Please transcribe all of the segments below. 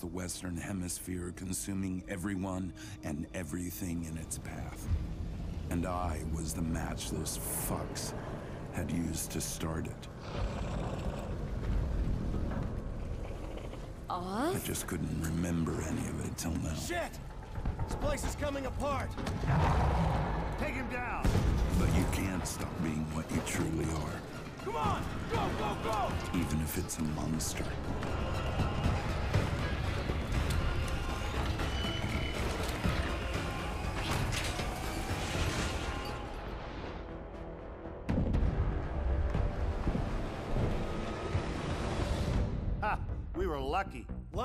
the Western Hemisphere, consuming everyone and everything in its path. And I was the match those fucks had used to start it. Oz? I just couldn't remember any of it till now. Shit! This place is coming apart. Take him down. But you can't stop being what you truly are, Come on! Go, go, go! even if it's a monster.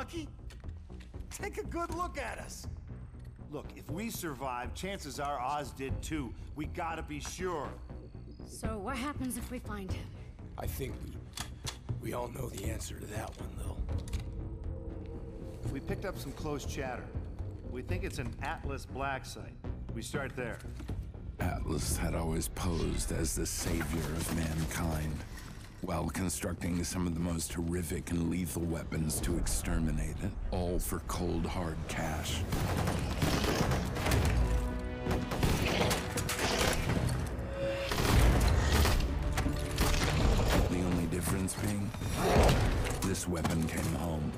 Lucky. Lucky? Take a good look at us. Look, if we survive, chances are Oz did too. We gotta be sure. So what happens if we find him? I think we we all know the answer to that one, though. We picked up some close chatter. We think it's an Atlas black site. We start there. Atlas had always posed as the savior of mankind, while constructing some of the most horrific and lethal weapons to exterminate it, all for cold hard cash. The only difference being, this weapon came home.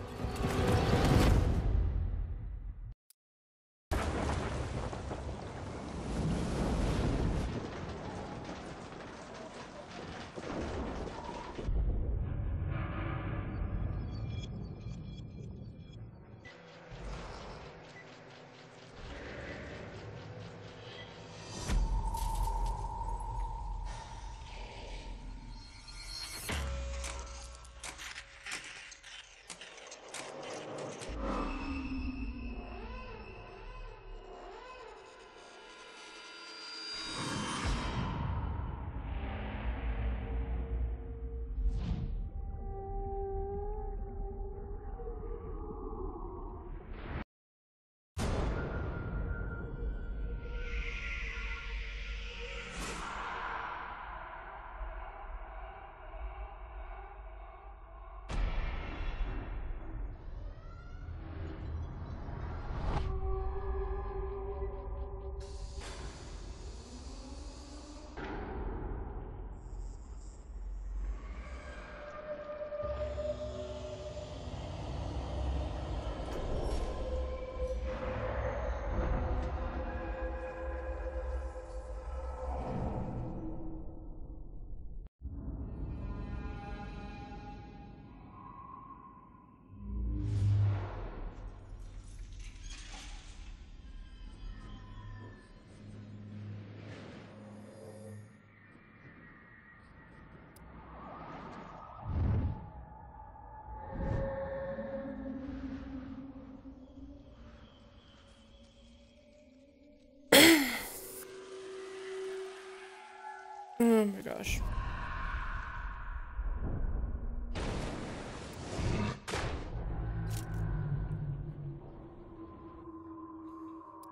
Mm. Oh my gosh.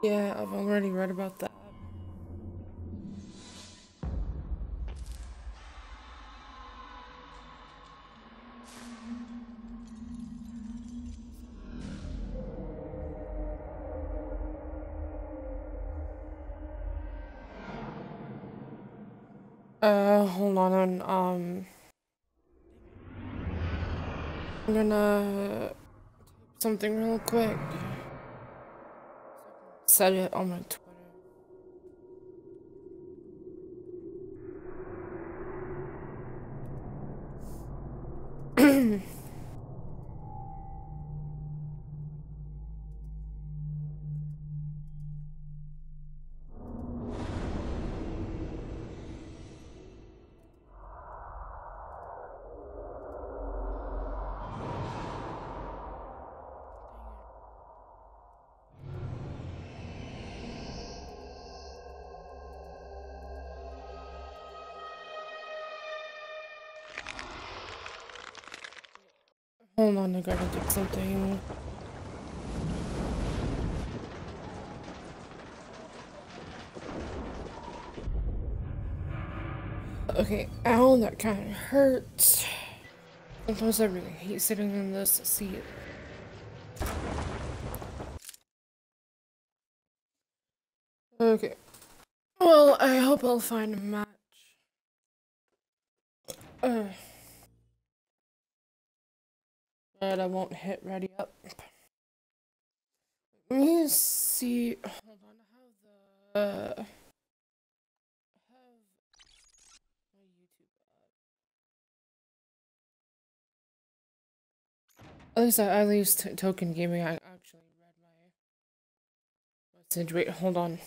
Yeah, I've already read about that. On, um... I'm gonna... something real quick. Set it on my Twitter. wanna grab and something. Okay, ow, that kind of hurts. Sometimes I really hate sitting in this seat. Okay. Well, I hope I'll find a map. But I won't hit ready up. Let me see. Hold on. How the. I have my YouTube. At least, oh, I, at least Token Gaming. I actually read my message. Wait, hold on.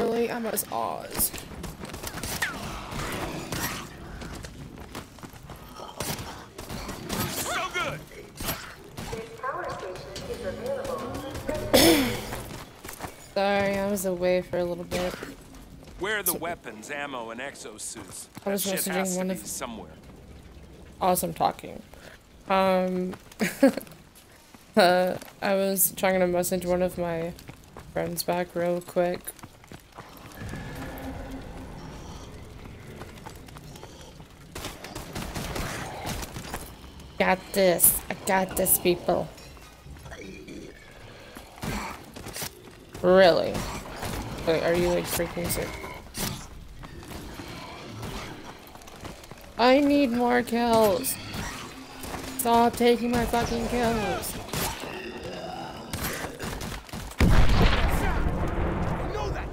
Really? I must Oz. So good! Sorry, I was away for a little bit. Where are the weapons, ammo, and exosuits? I was that shit messaging has to one be of- somewhere. Awesome talking. Um, uh, I was trying to message one of my friends back real quick. Got this. I got this, people. Really? Wait, are you like freaking sick? I need more kills. Stop taking my fucking kills.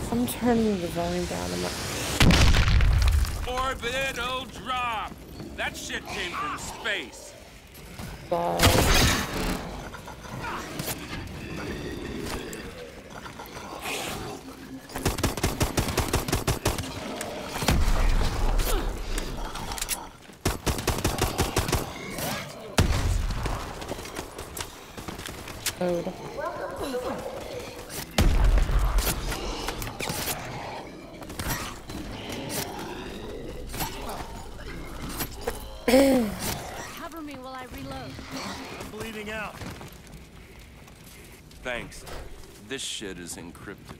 I'm turning the volume down. I'm like, Orbital drop! That shit came from space. 와. 아유, 그래. Thanks. This shit is encrypted.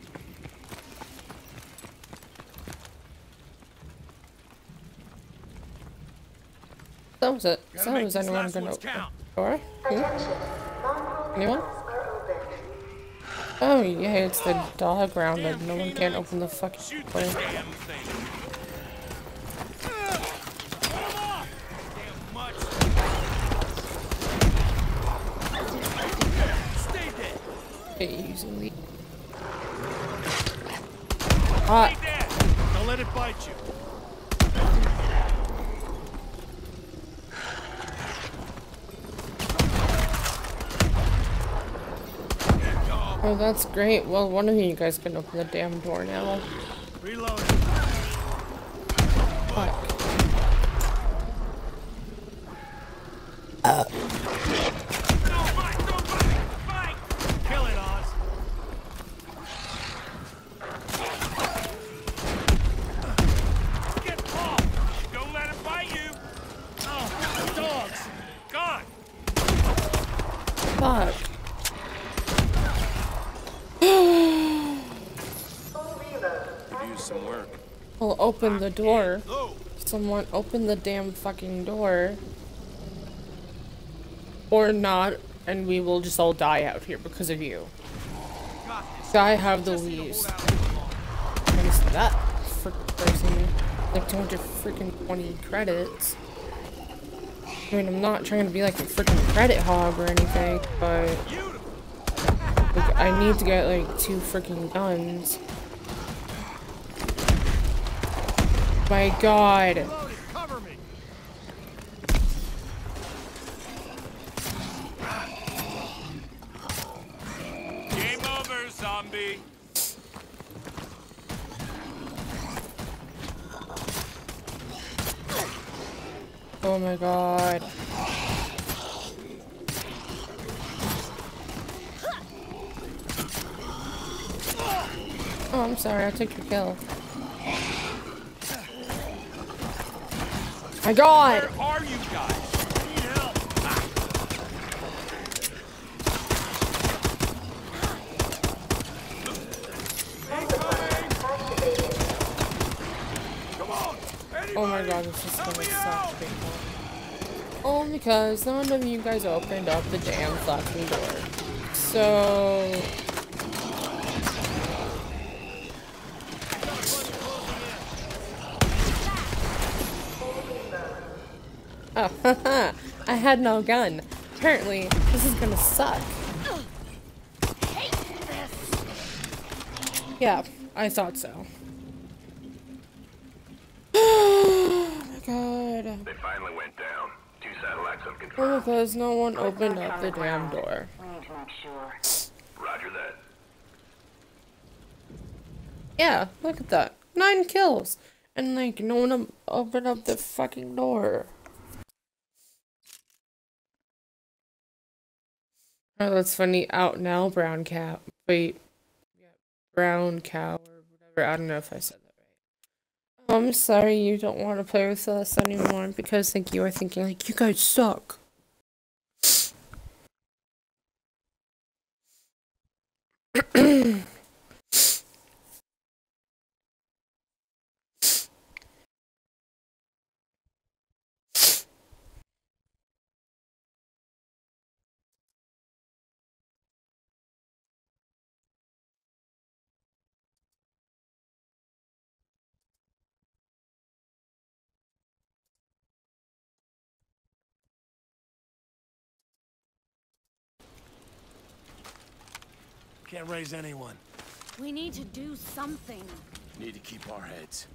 So is it. Gotta So make anyone gonna open? count. Door? Hmm? Anyone? tunnels are open. Oh yeah, it's the dog grounded. No one can open the fucking door. hot. Don't let it bite you. Oh, that's great. Well, one of you guys can open the damn door now. Reload. Fuck. Uh. Open the door. Someone open the damn fucking door. Or not, and we will just all die out here because of you. I have the least. What is that for person? Like 200 freaking 20 credits. I mean, I'm not trying to be like a freaking credit hog or anything, but like, I need to get like two freaking guns. My god. Loaded. Cover me. Game over, zombie! Oh my god. Oh, I'm sorry, I took your kill. My god! Where are you guys? Need help. Oh my god, this is gonna suck. Only because none of you guys opened up the damn fucking door. So... Oh, haha, I had no gun. Apparently, this is gonna suck. Yeah, I thought so. oh my god. They finally went down. Two satellites have Oh, confirmed. because no one opened up the damn door. We need to make sure. Roger that. Yeah, look at that. Nine kills. And like, no one opened up the fucking door. Oh, that's funny. Out now, brown cow. Wait. Yeah, brown cow or whatever. I don't know if I said that right. Oh, I'm sorry you don't want to play with us anymore because like you are thinking like you guys suck. Can't raise anyone. We need to do something. Need to keep our heads.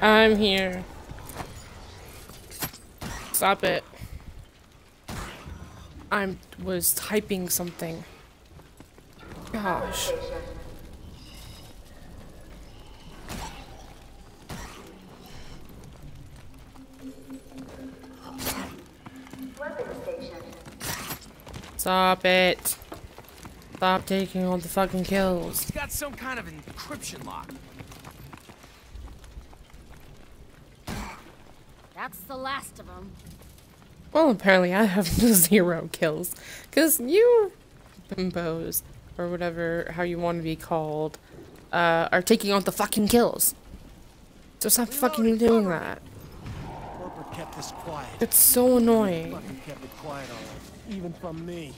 I'm here. Stop it. I was typing something. Gosh. Stop it. Stop taking all the fucking kills. He's got some kind of encryption lock. That's the last of them. Well, apparently I have zero kills. Because you, bimbos, or whatever, how you want to be called, uh, are taking all the fucking kills. So stop fucking doing that. Corporate kept this quiet. It's so annoying. Fucking kept it quiet all right. Even from me.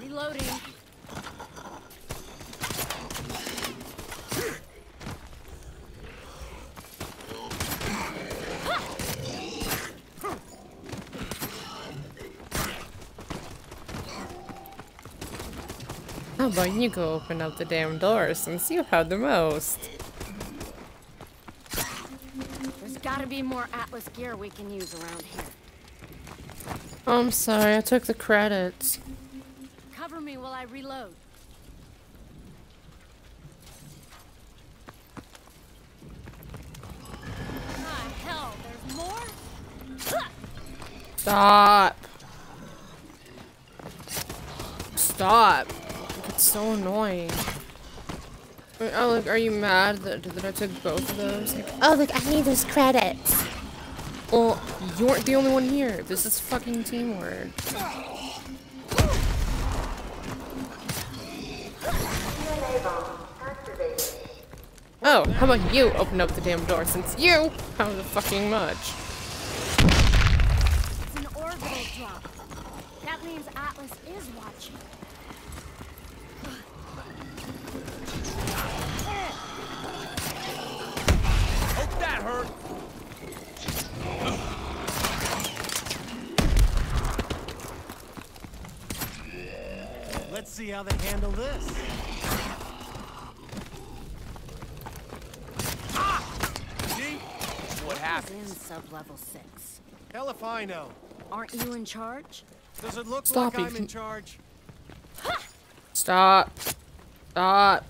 Reloading. How about you go open up the damn door since you have the most? Gotta be more Atlas gear we can use around here. Oh, I'm sorry, I took the credits. Cover me while I reload. Ah, hell, there's more? Stop. Stop. It's so annoying. Oh, like, are you mad that, that I took both of those? Like, oh, look, I need those credits. Well, you aren't the only one here. This is fucking teamwork. Oh, how about you open up the damn door since you have the fucking much? It's an orbital drop. That means Atlas is watching. Hope that hurt. Let's see how they handle this. See? What Who's happened? in sub-level 6? Hell if I know. Aren't you in charge? Does it look Stop like it. I'm in charge? Stop. Stop.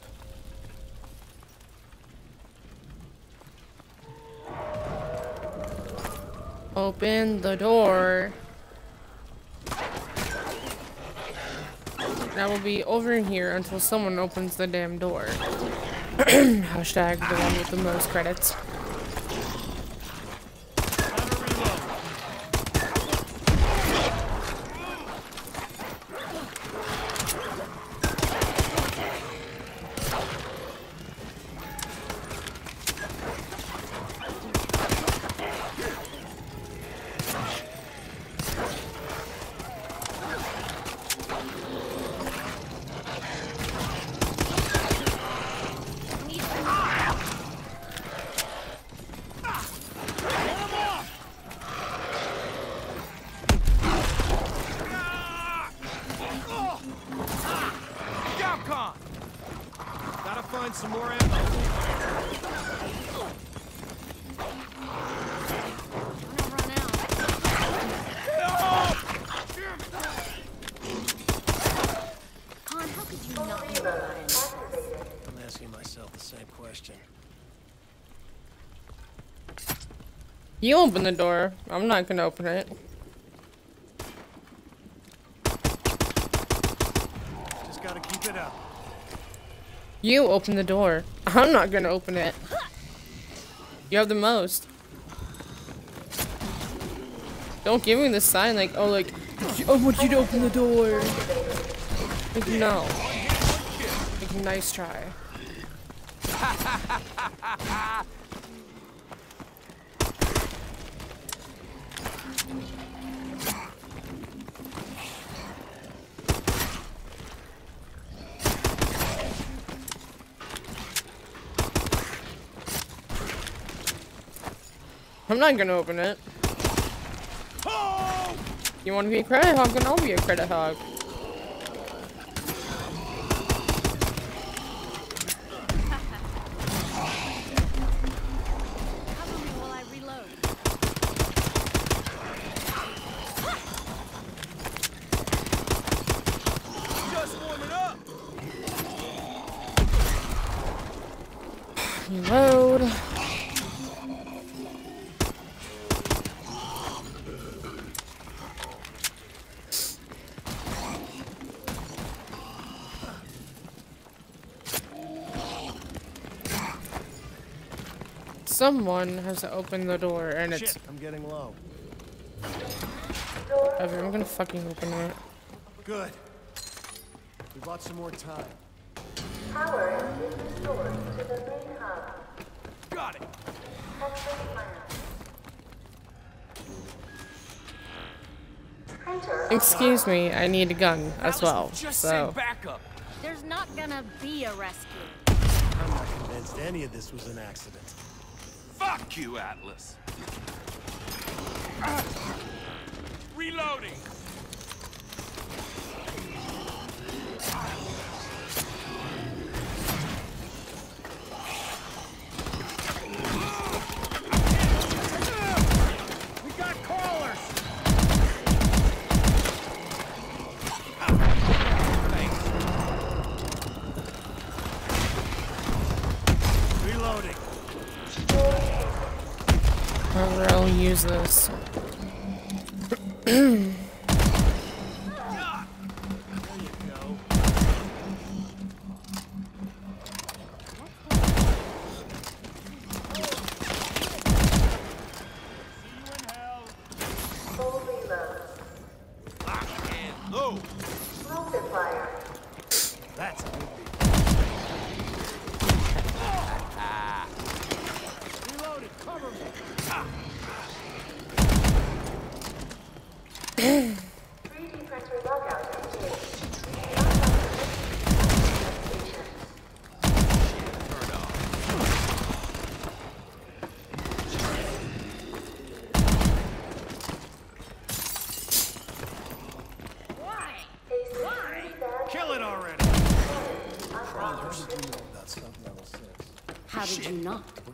Open the door. I will be over here until someone opens the damn door. Hashtag the one with the most credits. Capcom! Gotta find some more ammo. Gonna run out. Kahn, how could you not know about it? I'm asking myself the same question. You open the door. I'm not gonna open it. Just gotta keep it up. You open the door. I'm not gonna open it. You have the most. Don't give me the sign like, oh, like, I want you to open the door. Like, no. Like, nice try. I'm not gonna open it. You want to be a credit hog, then I'll be a credit hog. Someone has to open the door, and it's I'm getting low. Evan, I'm gonna fucking open it. Good. We bought some more time. Power is restored to the main hub. Got it! Exit Excuse me, I need a gun as well. So backup. There's not gonna be a rescue. I'm not convinced any of this was an accident. Fuck you, Atlas. Reloading.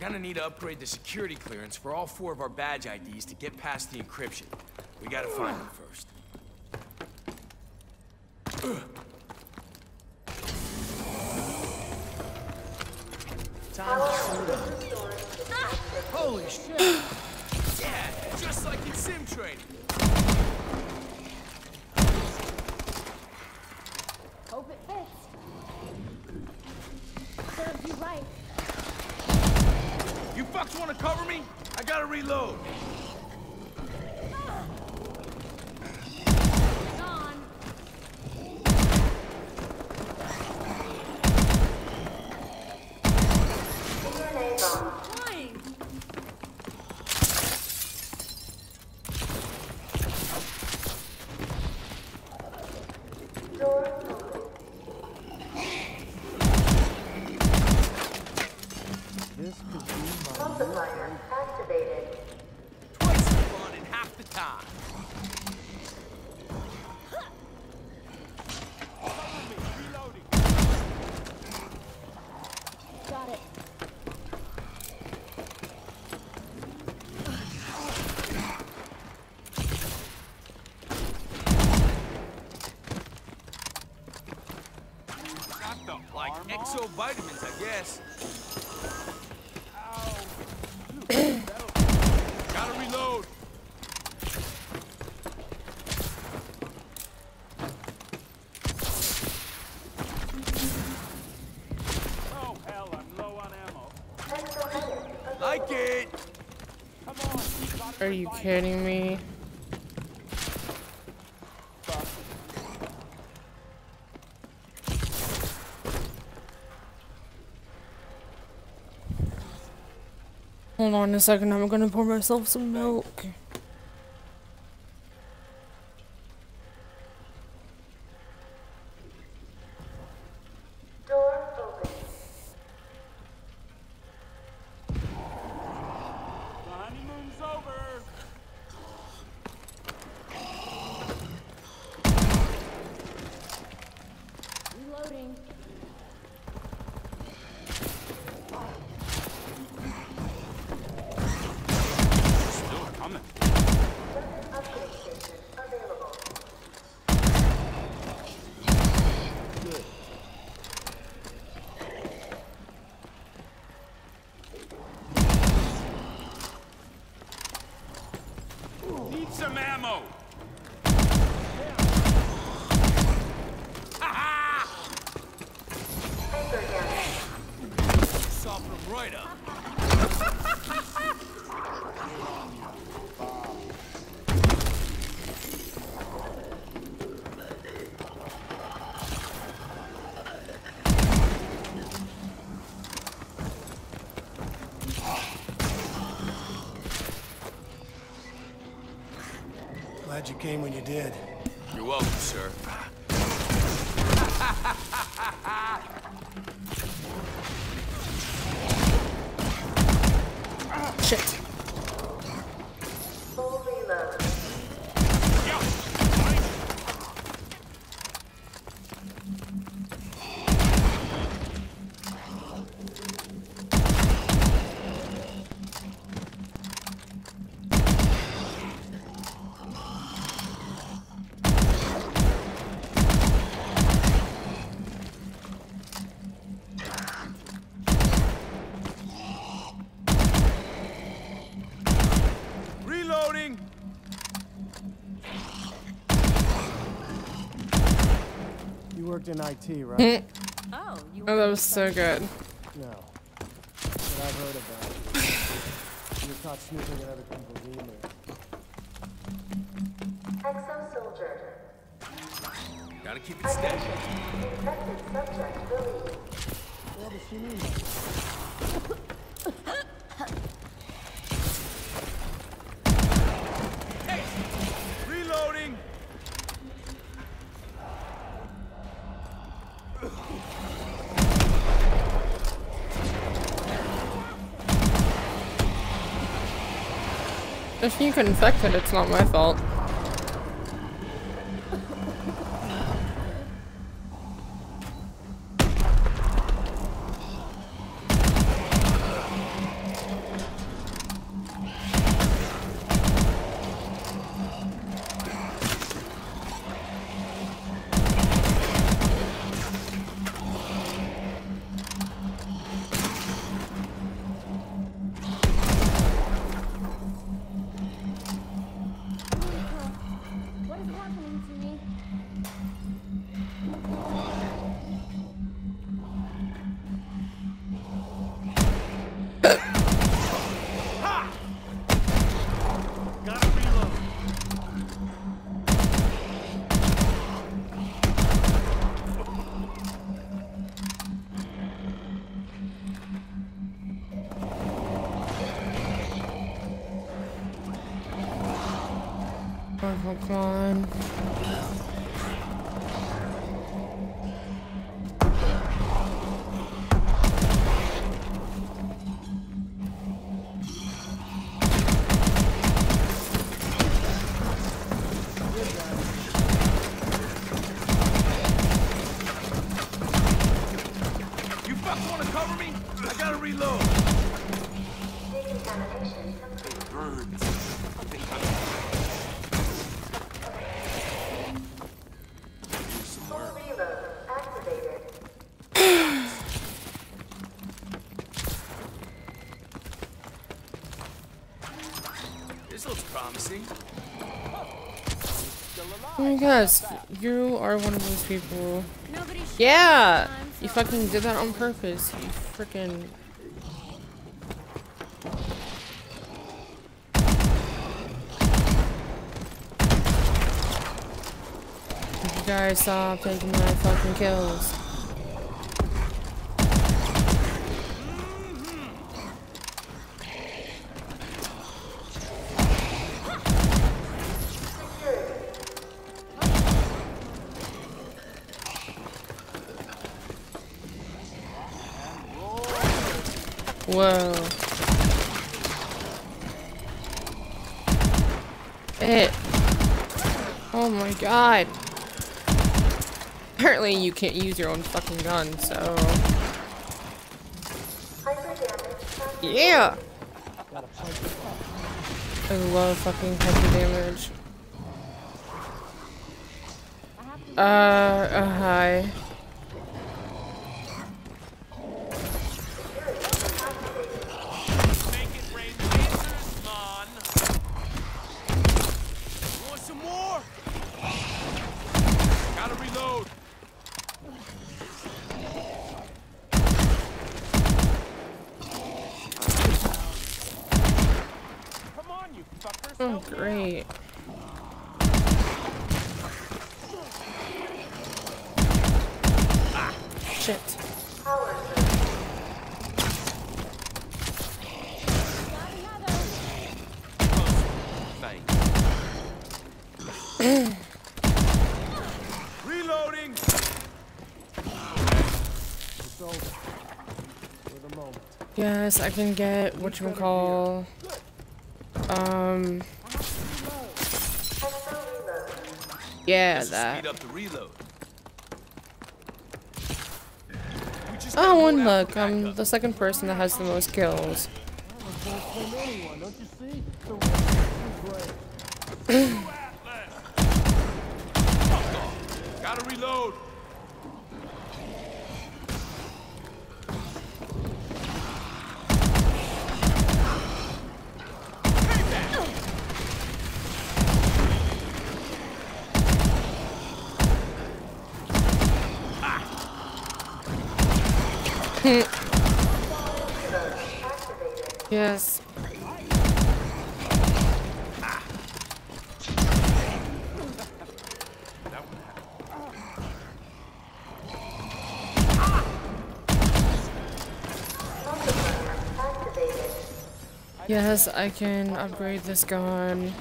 Gonna need to upgrade the security clearance for all four of our badge IDs to get past the encryption. We gotta find them first. Holy shit. Yeah, just like in sim training. Hope it fits. Serves you right. You fucks wanna cover me? I gotta reload. Gone. DNA bomb. Flying. Door open. Multiplier activated. Twice as fun in half the time. Got it. Like exo vitamins, I guess. Gotta reload. Oh, hell, I'm low on ammo. Like it. Are you kidding me? Hold on a second, I'm gonna pour myself some milk. Door open. The honeymoon's over. Reloading. Still coming. Weapon upgrade station available. Need some ammo. Anchor gun. Soften them right up. Glad you came when you did. Worked in IT, right? Mm. Oh, you Oh, that was so good. no. But I've heard about you. You were caught snooping in other people's emails. Exo Soldier. Gotta keep it steady. Infected subject released. Well, does she mean If you get infected, it's not my fault. Gosh, you are one of those people. Yeah! You fucking did that on purpose. You freaking. You guys stop taking my fucking kills. Whoa. It. Oh my god. Apparently you can't use your own fucking gun, so. Yeah! I love fucking hyper damage. Uh, uh, hi. I can get whatchamacall. Um, call um yeah, that. speed up the reload. We just Oh, gotta and hold out look, I'm the second person that has the most kills. Don't blame anyone, don't you see? The world is great. Fuck off. Gotta reload. yes. Yes, I can upgrade this gun.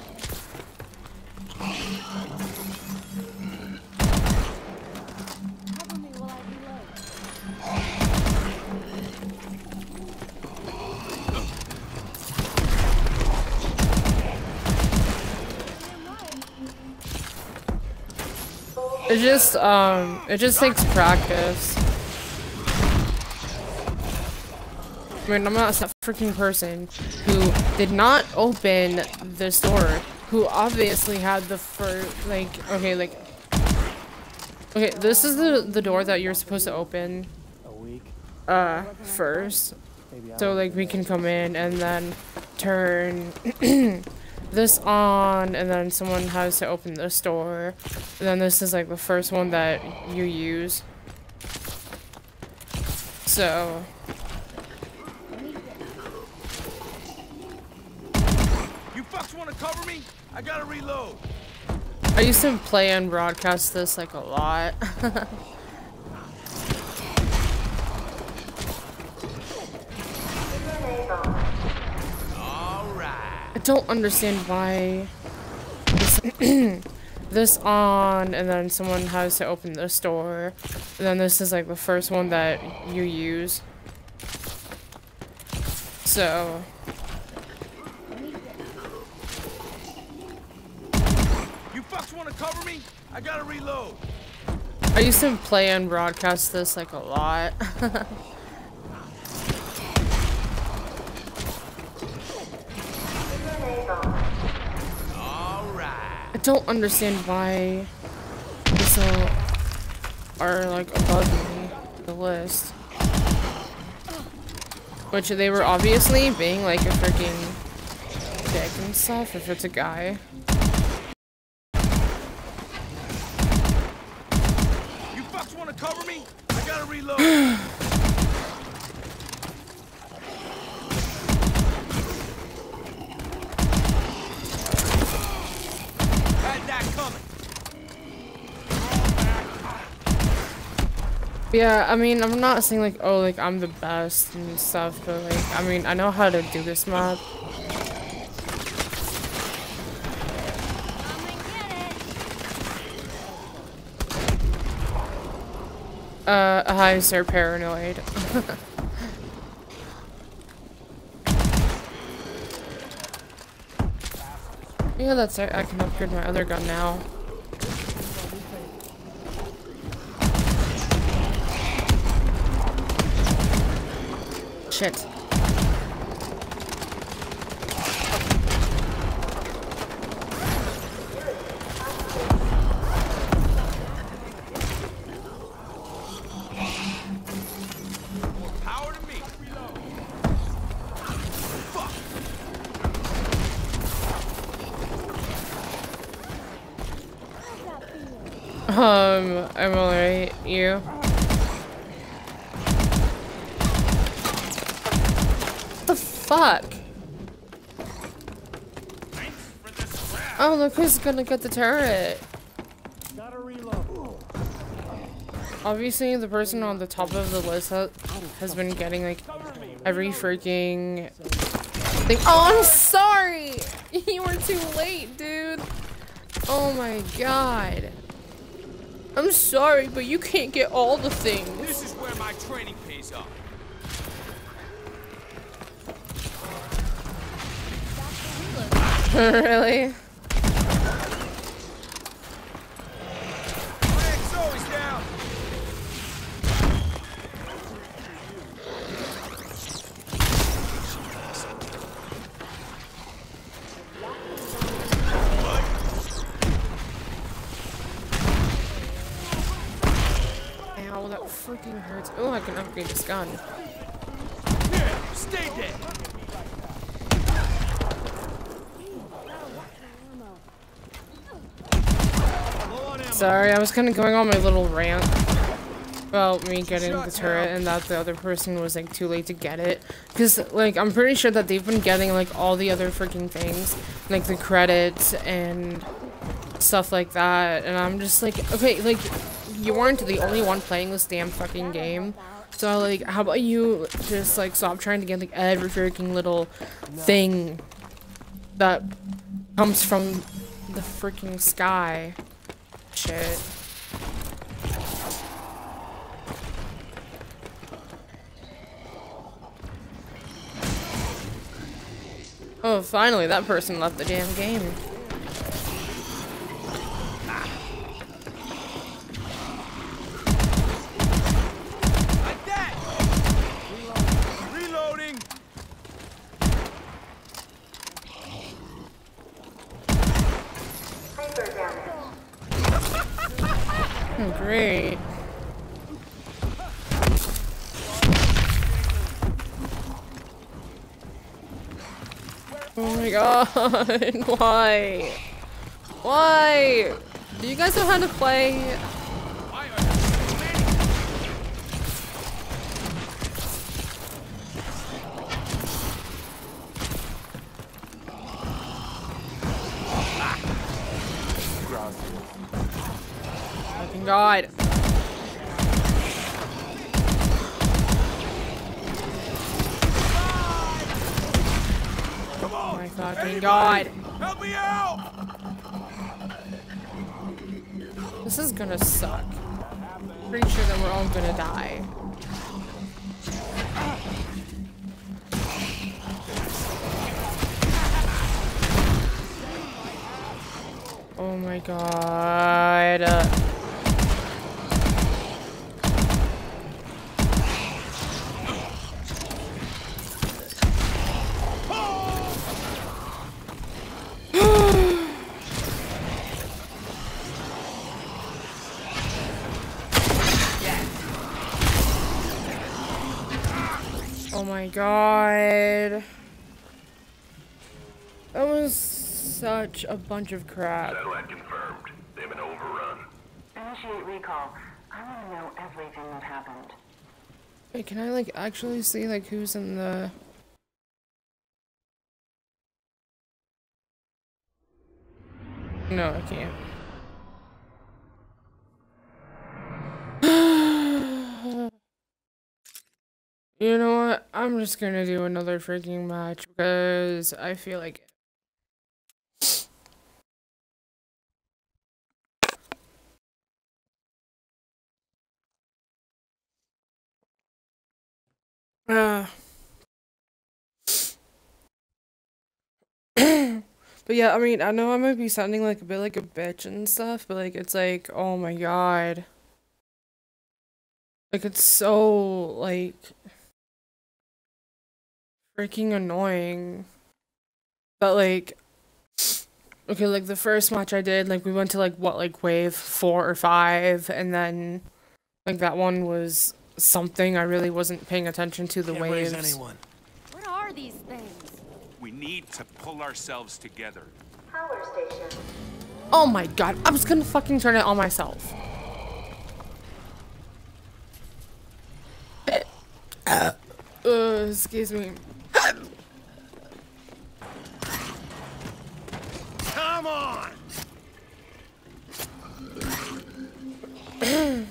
It just, um, it just takes practice. I'm not that freaking person who did not open this door, who obviously had the first, like, okay, like, okay, this is the, the door that you're supposed to open, uh, first. So, like, we can come in and then turn this on, and then someone has to open this door. And then this is, like, the first one that you use. So, Wanna cover me? I gotta reload. I used to play and broadcast this, like, a lot. I don't understand why this, this on and then someone has to open the door. And then this is like the first one that you use. So, You fucks wanna cover me? I gotta reload. I used to play and broadcast this like a lot. I don't understand why all are like above me, the list. Which they were obviously being like a freaking dick and stuff if it's a guy. Yeah, I mean, I'm not saying like, oh, like I'm the best and stuff, but like, I mean, I know how to do this map. Uh, hi, sir, paranoid. yeah, that's it. I can upgrade my other gun now. Shit. Look gonna get the turret. Obviously, the person on the top of the list ha has been getting like every freaking thing. Oh, I'm sorry. You were too late, dude. Oh my god. I'm sorry, but you can't get all the things. This is where my training pays off. really? Gun. Here, stay dead. Sorry, I was kind of going on my little rant. about me getting the turret and that the other person was like too late to get it because like i'm pretty sure that they've been getting like all the other freaking things like the credits and stuff like that and i'm just like okay like you weren't the only one playing this damn fucking game so like how about you just like stop trying to get like every freaking little thing that comes from the freaking sky shit Oh, finally, that person left the damn game. Like that! Reloading! Great. Oh my god, why? Why? Do you guys know how to play? God. Help me out! This is gonna suck. Pretty sure that we're all gonna die. Oh my god. Uh, my god. That was such a bunch of crap. Satellite confirmed. They've been overrun. Initiate recall. I want to know everything that happened. Wait, can I like actually see like who's in the No, I can't. You know what? I'm just gonna do another freaking match because I feel like it. Uh. but yeah, I mean, I know I might be sounding like a bit like a bitch and stuff, but like it's like, oh my god. Like it's so like freaking annoying. But like okay, like the first match I did, like we went to like what like wave 4 or 5 and then like that one was something I really wasn't paying attention to the Can't raise waves. anyone. What are these things? We need to pull ourselves together. Power station. Oh my god, I was gonna fucking turn it on myself. Uh, excuse me. Come on!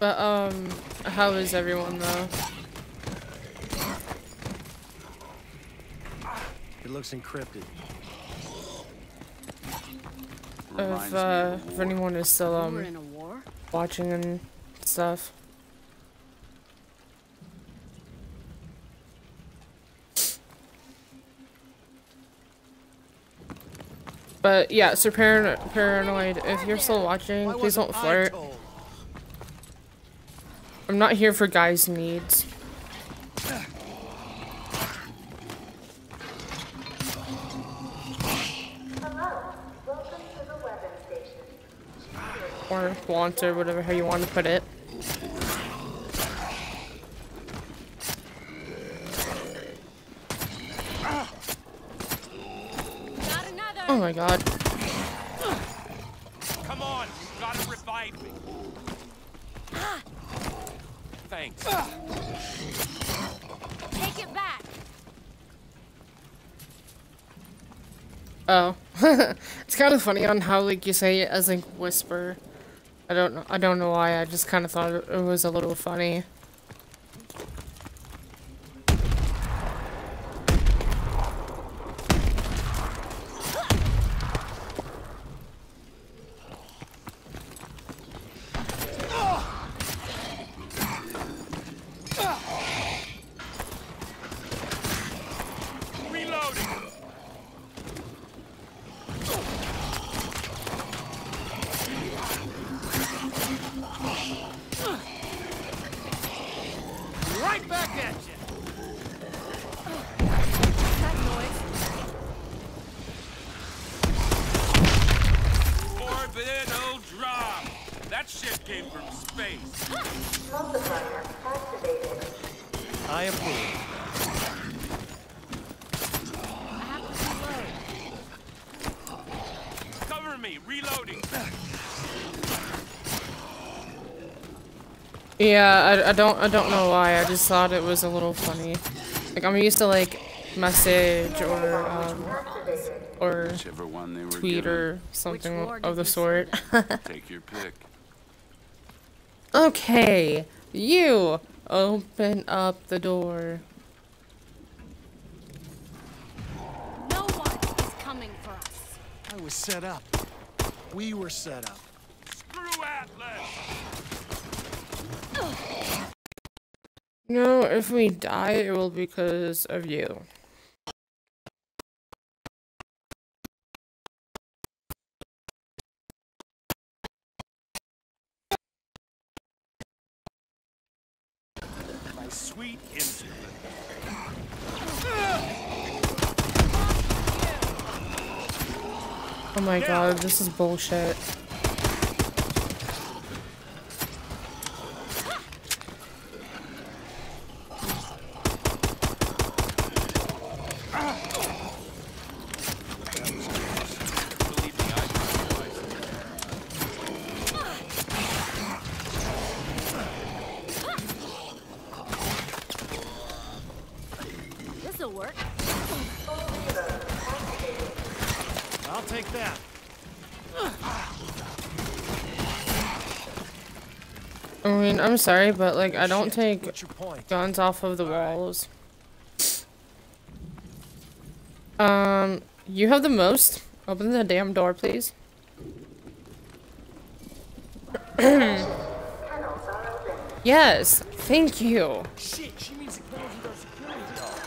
But um, how is everyone though? It looks encrypted. If uh, if anyone is still We're um in a war? Watching and stuff. But yeah, so paran paranoid. If you're still watching, please don't flirt. I'm not here for guys' needs. Hello. Welcome to the weapon station. Or want, or whatever how you want to put it. Oh my my god. Come on, you gotta revive me. Thanks. Take it back. Oh. it's kind of funny on how like you say it as like whisper. I don't know. I don't know why. I just kind of thought it was a little funny. Yeah, I, I don't I don't know why. I just thought it was a little funny. Like I'm used to like message or um, or one they were tweet given. or something of the sort. Take your pick. okay, you open up the door. No one is coming for us. I was set up. We were set up. Screw Atlas. No, if we die, it will be because of you. My sweet. Oh my god, this is bullshit. Believe me, I realize it. This'll work. I'll take that. I'm sorry, but like, I don't take What's your point? guns off of the walls. Um, you have the most. Open the damn door, please. Panels are open. Yes, thank you. Shit, she means it comes with our security guard.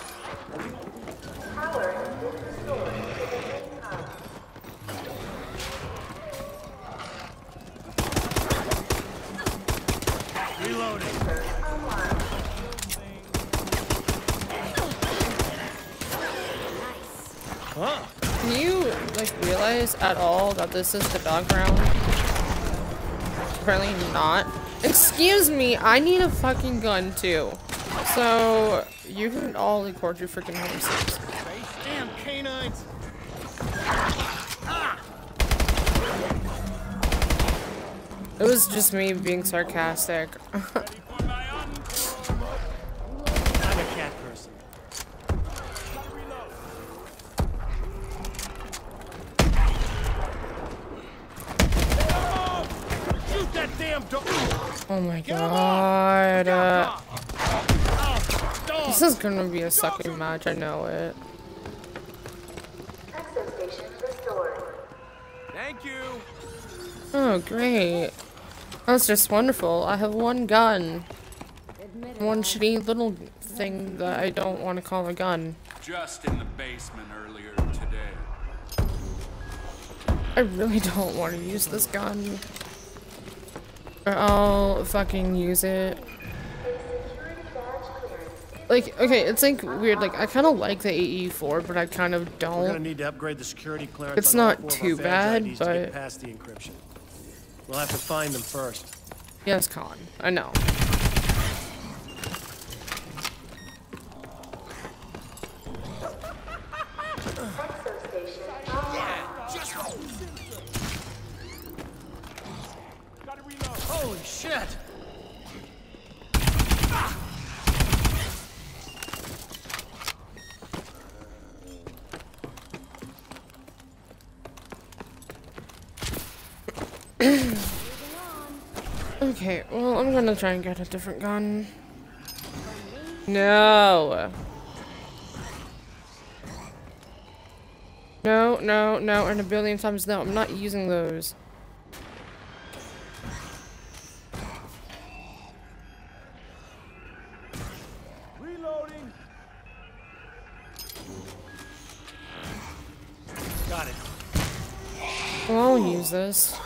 Power has been restored to the main hub. Reloading. Online. Huh? Can you like realize at all that this is the dog round? Apparently not. Excuse me, I need a fucking gun too. So you can all record your freaking horses. Damn canines. It was just me being sarcastic. gonna be a sucking match, I know it. Access station restored. Thank you. Oh, great. That's just wonderful. I have one gun. One shitty little thing that I don't want to call a gun. Just in the basement earlier today. I really don't want to use this gun. Or I'll fucking use it. Security badge clearance. Like, okay, it's like weird. Like, I kind of like the AE4, but I kind of We're gonna don't. need to upgrade the security clearance. It's not four of our too bad, IDs to but- past the encryption. We'll have to find them first. Yes, Kahn. I know. Try and get a different gun. No. No, no, no, and a billion times no. I'm not using those. Reloading. Got it. Well, I'll use this.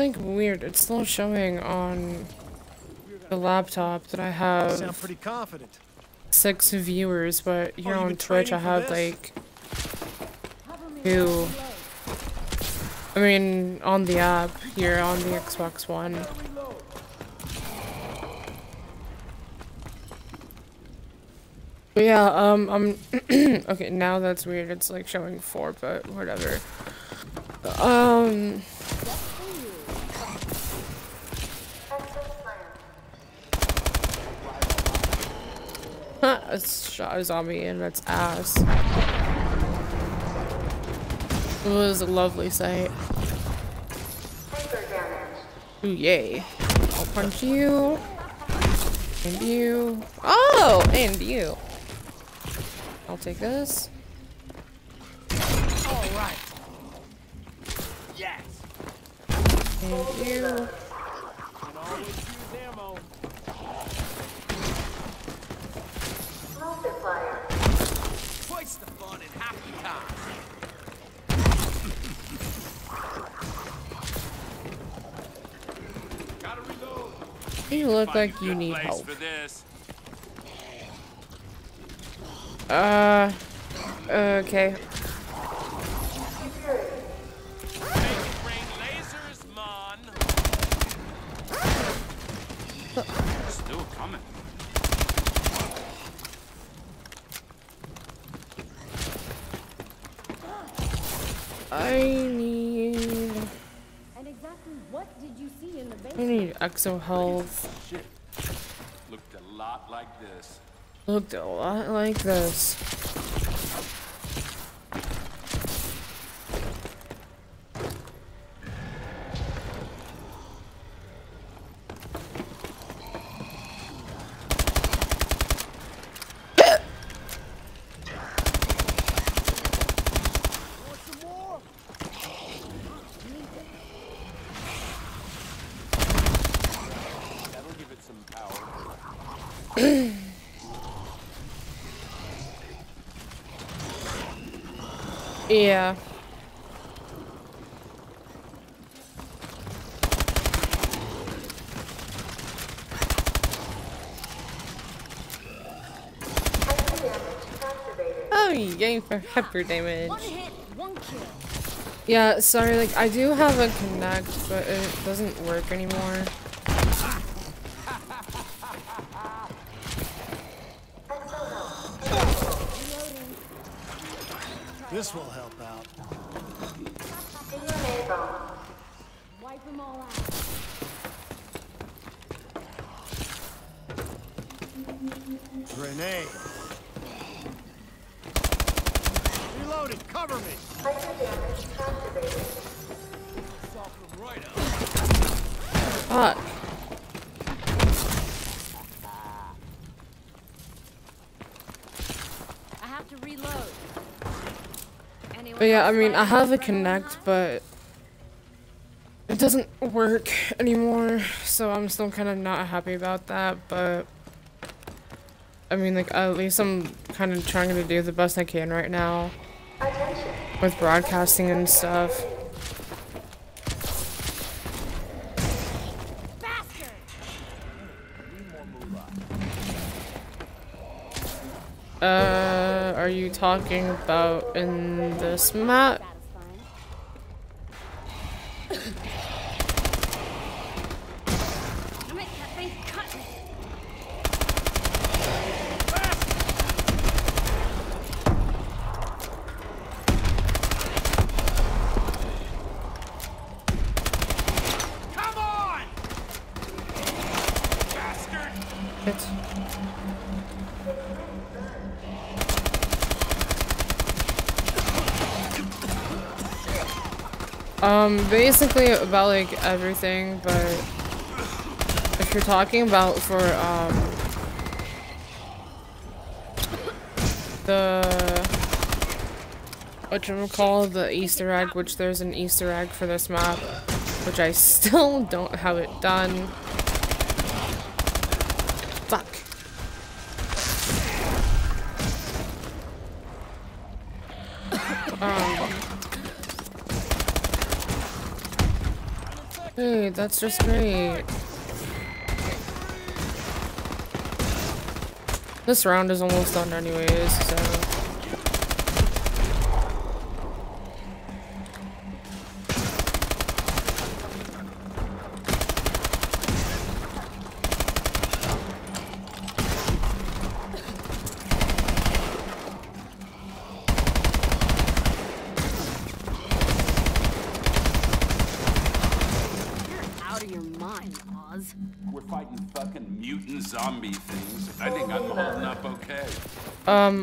Like weird. It's still showing on the laptop that I Sound have pretty confident. six viewers, but here Oh, on Twitch I have like two. I mean, on the app here on the Xbox One. But yeah, um, I'm okay. Now that's weird. It's like showing four, but whatever. Um. It's shot a zombie in its ass. It was a lovely sight. Ooh, yay. I'll punch you. And you. Oh! And you. I'll take this. All right. Yes. And you. Look Find like you need place help. For this. Uh. Okay. Make it rain lasers, man. Still coming. I need. And exactly what did you see in the I need exo health. Like this. Looked a lot like this. That'll give it some power. Yeah. Oh, you game for hyper damage. One hit, one kill. Yeah, sorry, like, I do have a Kinect, but it doesn't work anymore. This will help out. Yeah, I mean, I have a Kinect, but it doesn't work anymore, so I'm still kind of not happy about that, but I mean, like, at least I'm kind of trying to do the best I can right now with broadcasting and stuff. Are you talking about in this map? Satisfying. It. Um, basically about like everything, but if you're talking about for um the what you call the Easter egg, which there's an Easter egg for this map, which I still don't have it done. That's just great. This round is almost done anyways, so...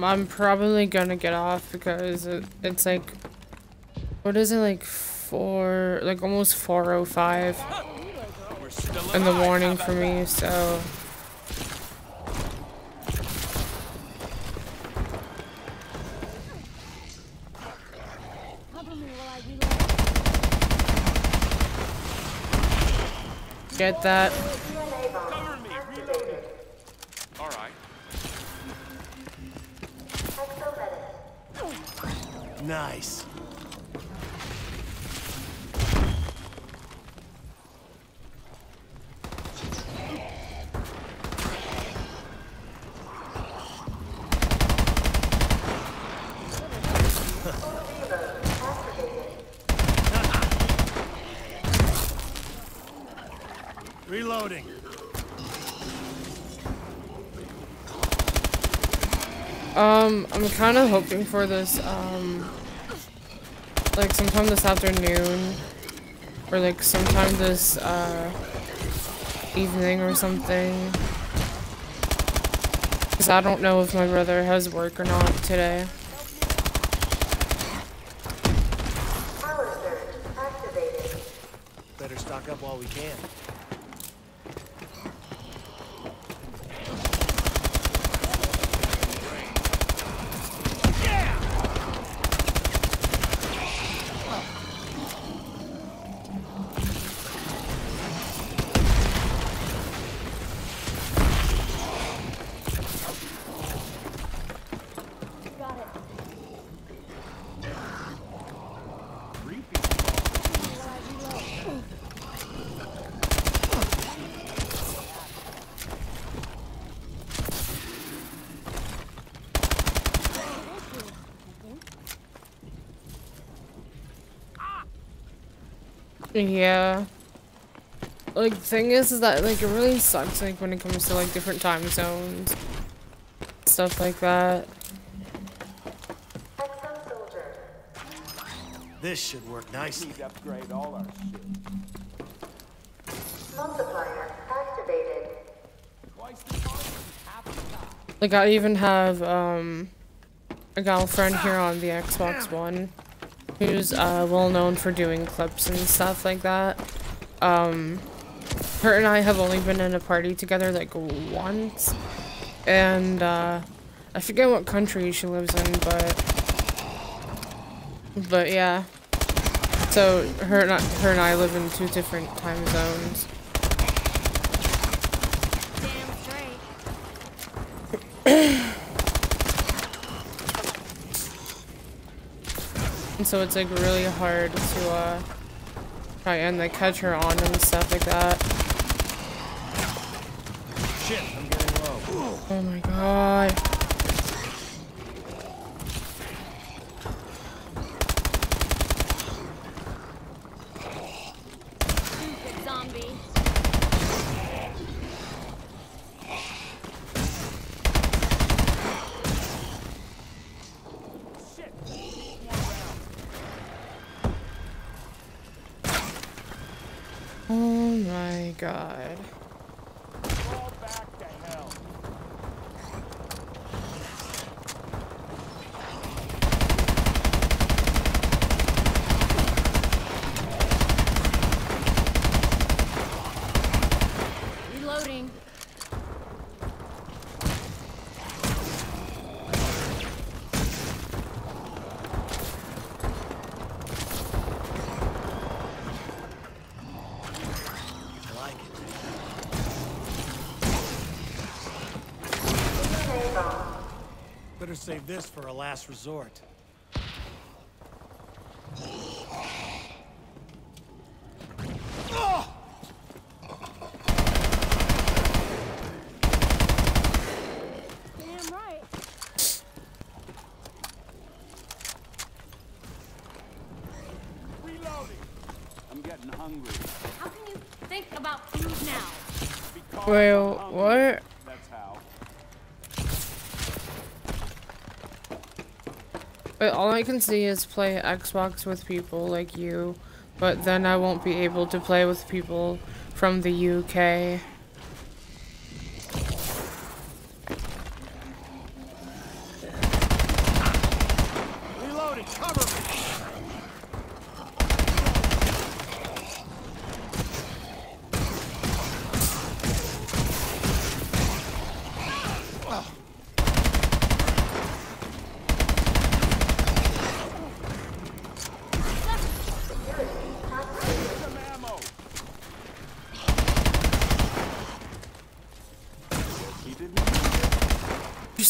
I'm probably gonna get off because it, it's like, what is it, like four, like almost 4.05 in the morning for me, so. Get that. Reloading. Um, I'm kind of hoping for this, um, like sometime this afternoon, or like sometime this, uh, evening or something. Because I don't know if my brother has work or not today. Yeah. Like, thing is, is that, like, it really sucks, like, when it comes to, like, different time zones. Stuff like that. This should work nicely. Need upgrade all our shit. Multiplier activated. Like, I even have, um, a girlfriend here on the Xbox One who's, uh, well known for doing clips and stuff like that. Um, her and I have only been in a party together, like, once. And, uh, I forget what country she lives in, but... But, yeah. So, her and I, her and I live in two different time zones. Damn straight. And so it's like really hard to uh try and like catch her on and stuff like that. Shit, I'm getting low. Oh my god. Stupid zombie. Oh my god. Fall back to hell. Better save this for a last resort. Damn right. Reloading. I'm getting hungry. How can you think about food now? Well, what? That's how. But all I can see is play Xbox with people like you, but then I won't be able to play with people from the UK.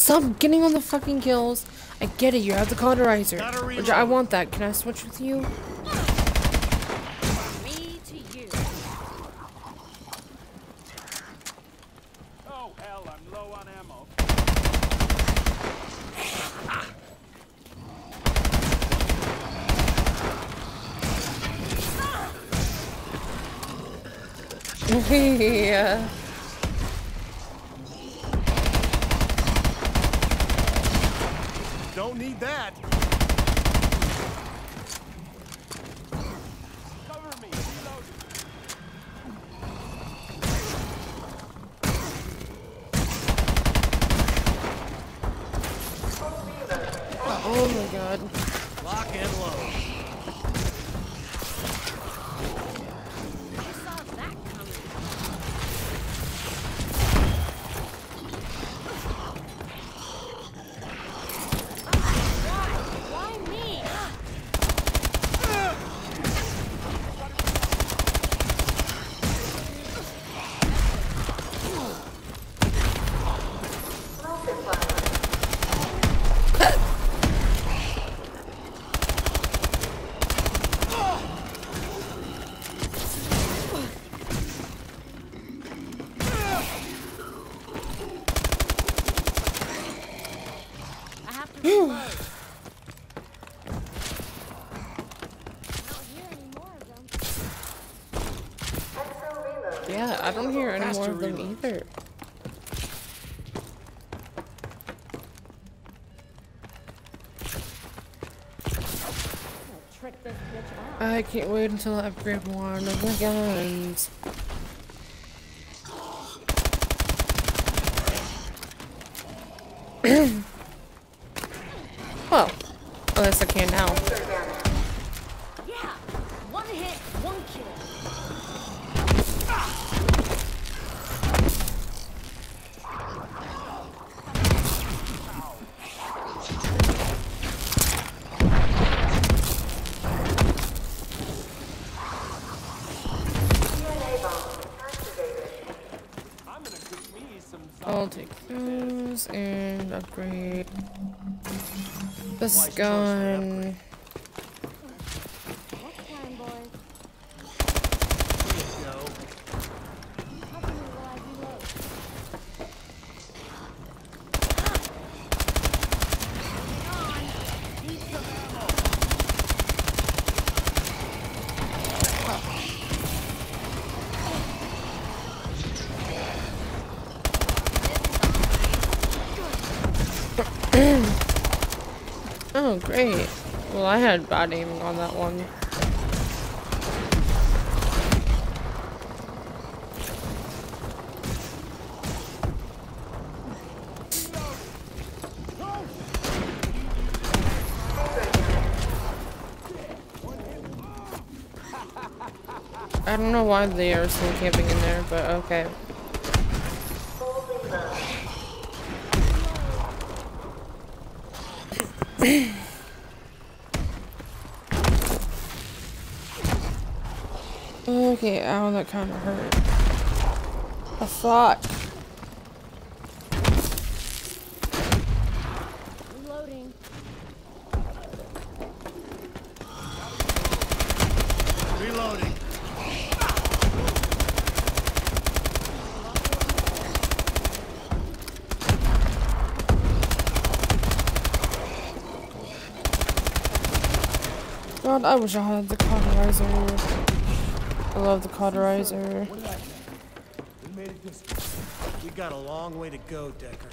Stop getting on the fucking kills. I get it, you have the cauterizer. Gotta Which I want that. Can I switch with you? Me to you. Oh, hell, I'm low on ammo. yeah. Don't need that. Cover me. Reloading. Oh my god. Lock and load. I saw that coming. Why? Why me? I have to reload. I don't hear any more of them. Yeah, I don't hear any more Faster of them reload. either. Trick this bitch out. I can't wait until I upgrade one of my guns. This gun. What time, boys? No. How can we while I reload? Hang on. Need some ammo. Oh, great. Well, I had bad aiming on that one. I don't know why they are still camping in there, but okay. that kind of hurt. The fuck? God, I wish I had the cauterizer. I love the cauterizer. We made it this. We got a long way to go, Decker.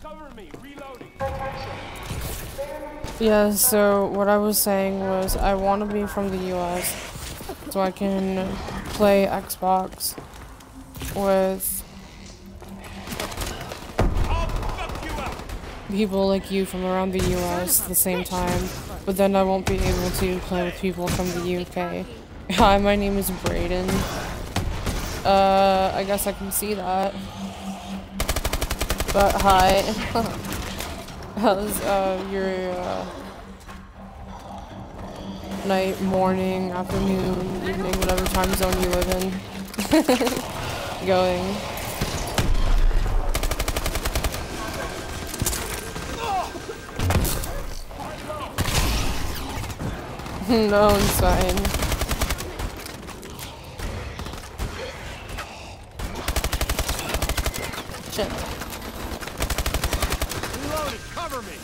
Cover me, reloading. Yeah, so what I was saying was I want to be from the US so I can play Xbox with people like you from around the US at the same time, but then I won't be able to play with people from the UK. Hi, my name is Brayden. Uh, I guess I can see that. But hi. How's uh, your uh, night, morning, afternoon, evening, whatever time zone you live in going? no, it's fine. Shit. Reloading, cover me!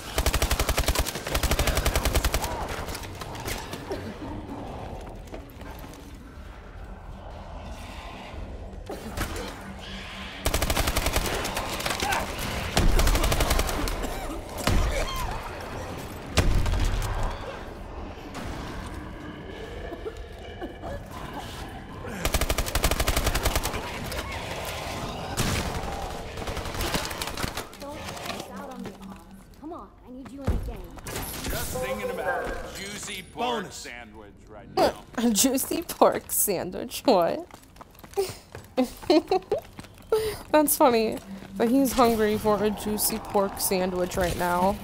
Don't miss out on me, Oz. Come on, I need you in the game. Just thinking about a juicy pork Bonus. sandwich right now. A juicy pork sandwich. What? That's funny. But he's hungry for a juicy pork sandwich right now.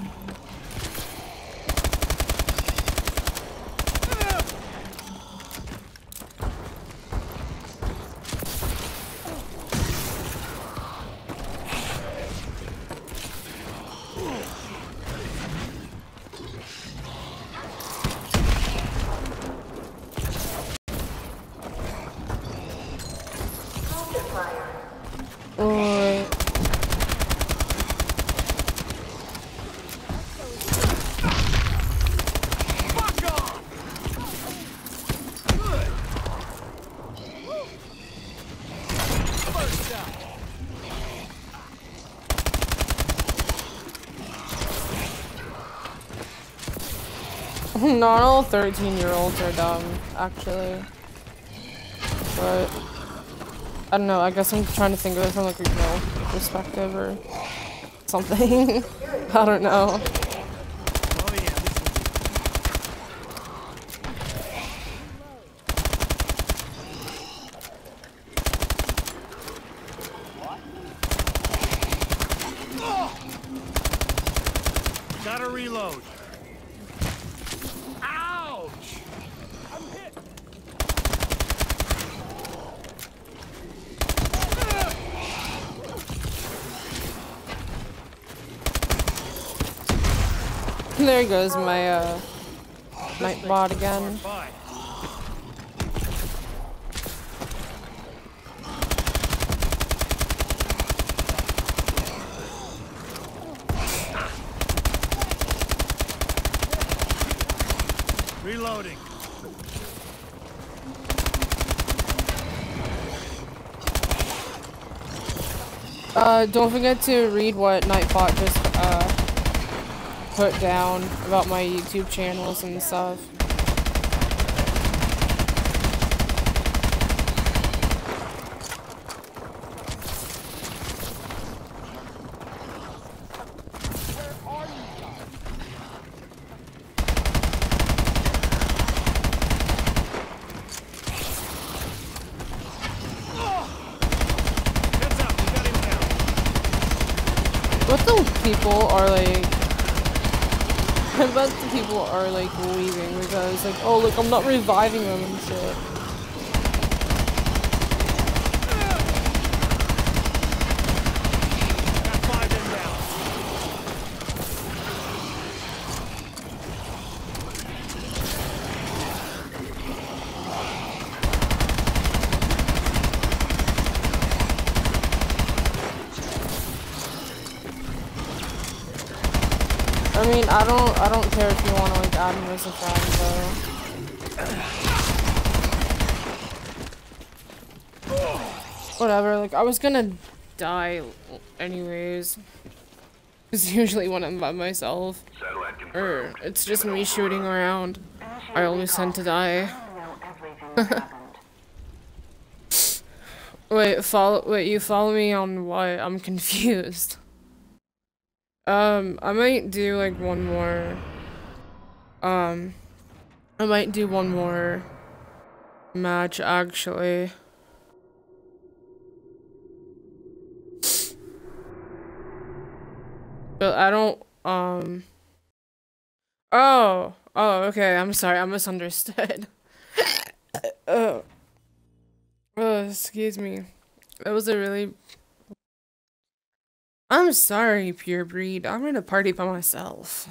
Alright. Not all 13 year olds are dumb, actually. But, I don't know, I guess I'm trying to think of it from like a girl perspective or something. I don't know. Oh yeah, this will be Gotta reload. Ouch! I'm hit. There goes my, uh, night bot again. Reloading. Uh, don't forget to read what Nightbot just, uh, put down about my YouTube channels and stuff. Heads up, we got him down. What the people are like? I bet the people are like leaving because like, oh look, I'm not reviving them and shit. Got five inbound. mean, I don't, I don't care if you want to like add me as a friend, though. Whatever. Like I was gonna die anyways. It's usually when I'm by myself. Or it's just me shooting around. I always tend to die. wait, follow wait, you follow me on what? I'm confused. Um, I might do like one more um I might do one more match actually. But I don't, um... Oh! Oh, okay, I'm sorry, I misunderstood. oh. Oh, excuse me. That was a really... I'm sorry, pure breed. I'm gonna party by myself.